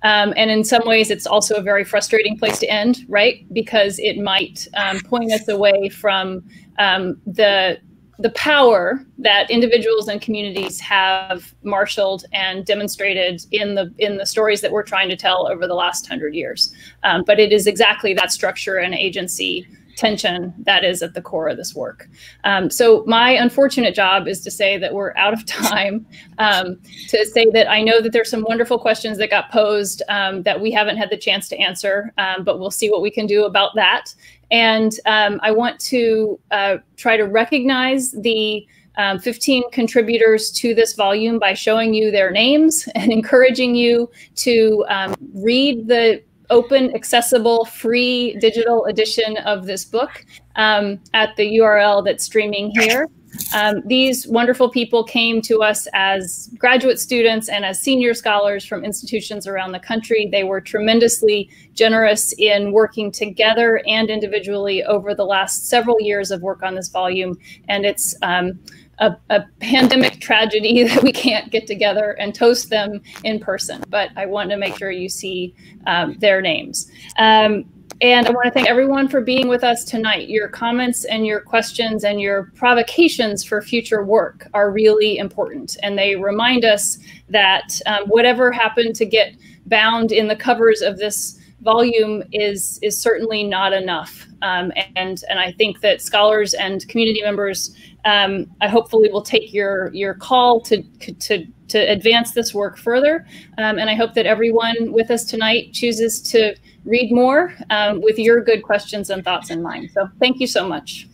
Um, and in some ways, it's also a very frustrating place to end, right? Because it might um, point us away from um, the the power that individuals and communities have marshaled and demonstrated in the in the stories that we're trying to tell over the last hundred years. Um, but it is exactly that structure and agency tension that is at the core of this work. Um, so my unfortunate job is to say that we're out of time. Um, to say that I know that there's some wonderful questions that got posed um, that we haven't had the chance to answer, um, but we'll see what we can do about that. And um, I want to uh, try to recognize the um, 15 contributors to this volume by showing you their names and encouraging you to um, read the open, accessible, free digital edition of this book um, at the URL that's streaming here. Um, these wonderful people came to us as graduate students and as senior scholars from institutions around the country. They were tremendously generous in working together and individually over the last several years of work on this volume. And it's um, a, a, pandemic tragedy that we can't get together and toast them in person. But I want to make sure you see um, their names. Um, and I want to thank everyone for being with us tonight. Your comments and your questions and your provocations for future work are really important. And they remind us that um, whatever happened to get bound in the covers of this volume is is certainly not enough. Um, and and I think that scholars and community members, um, I hopefully will take your your call to to to advance this work further. Um, and I hope that everyone with us tonight chooses to read more um, with your good questions and thoughts in mind. So thank you so much.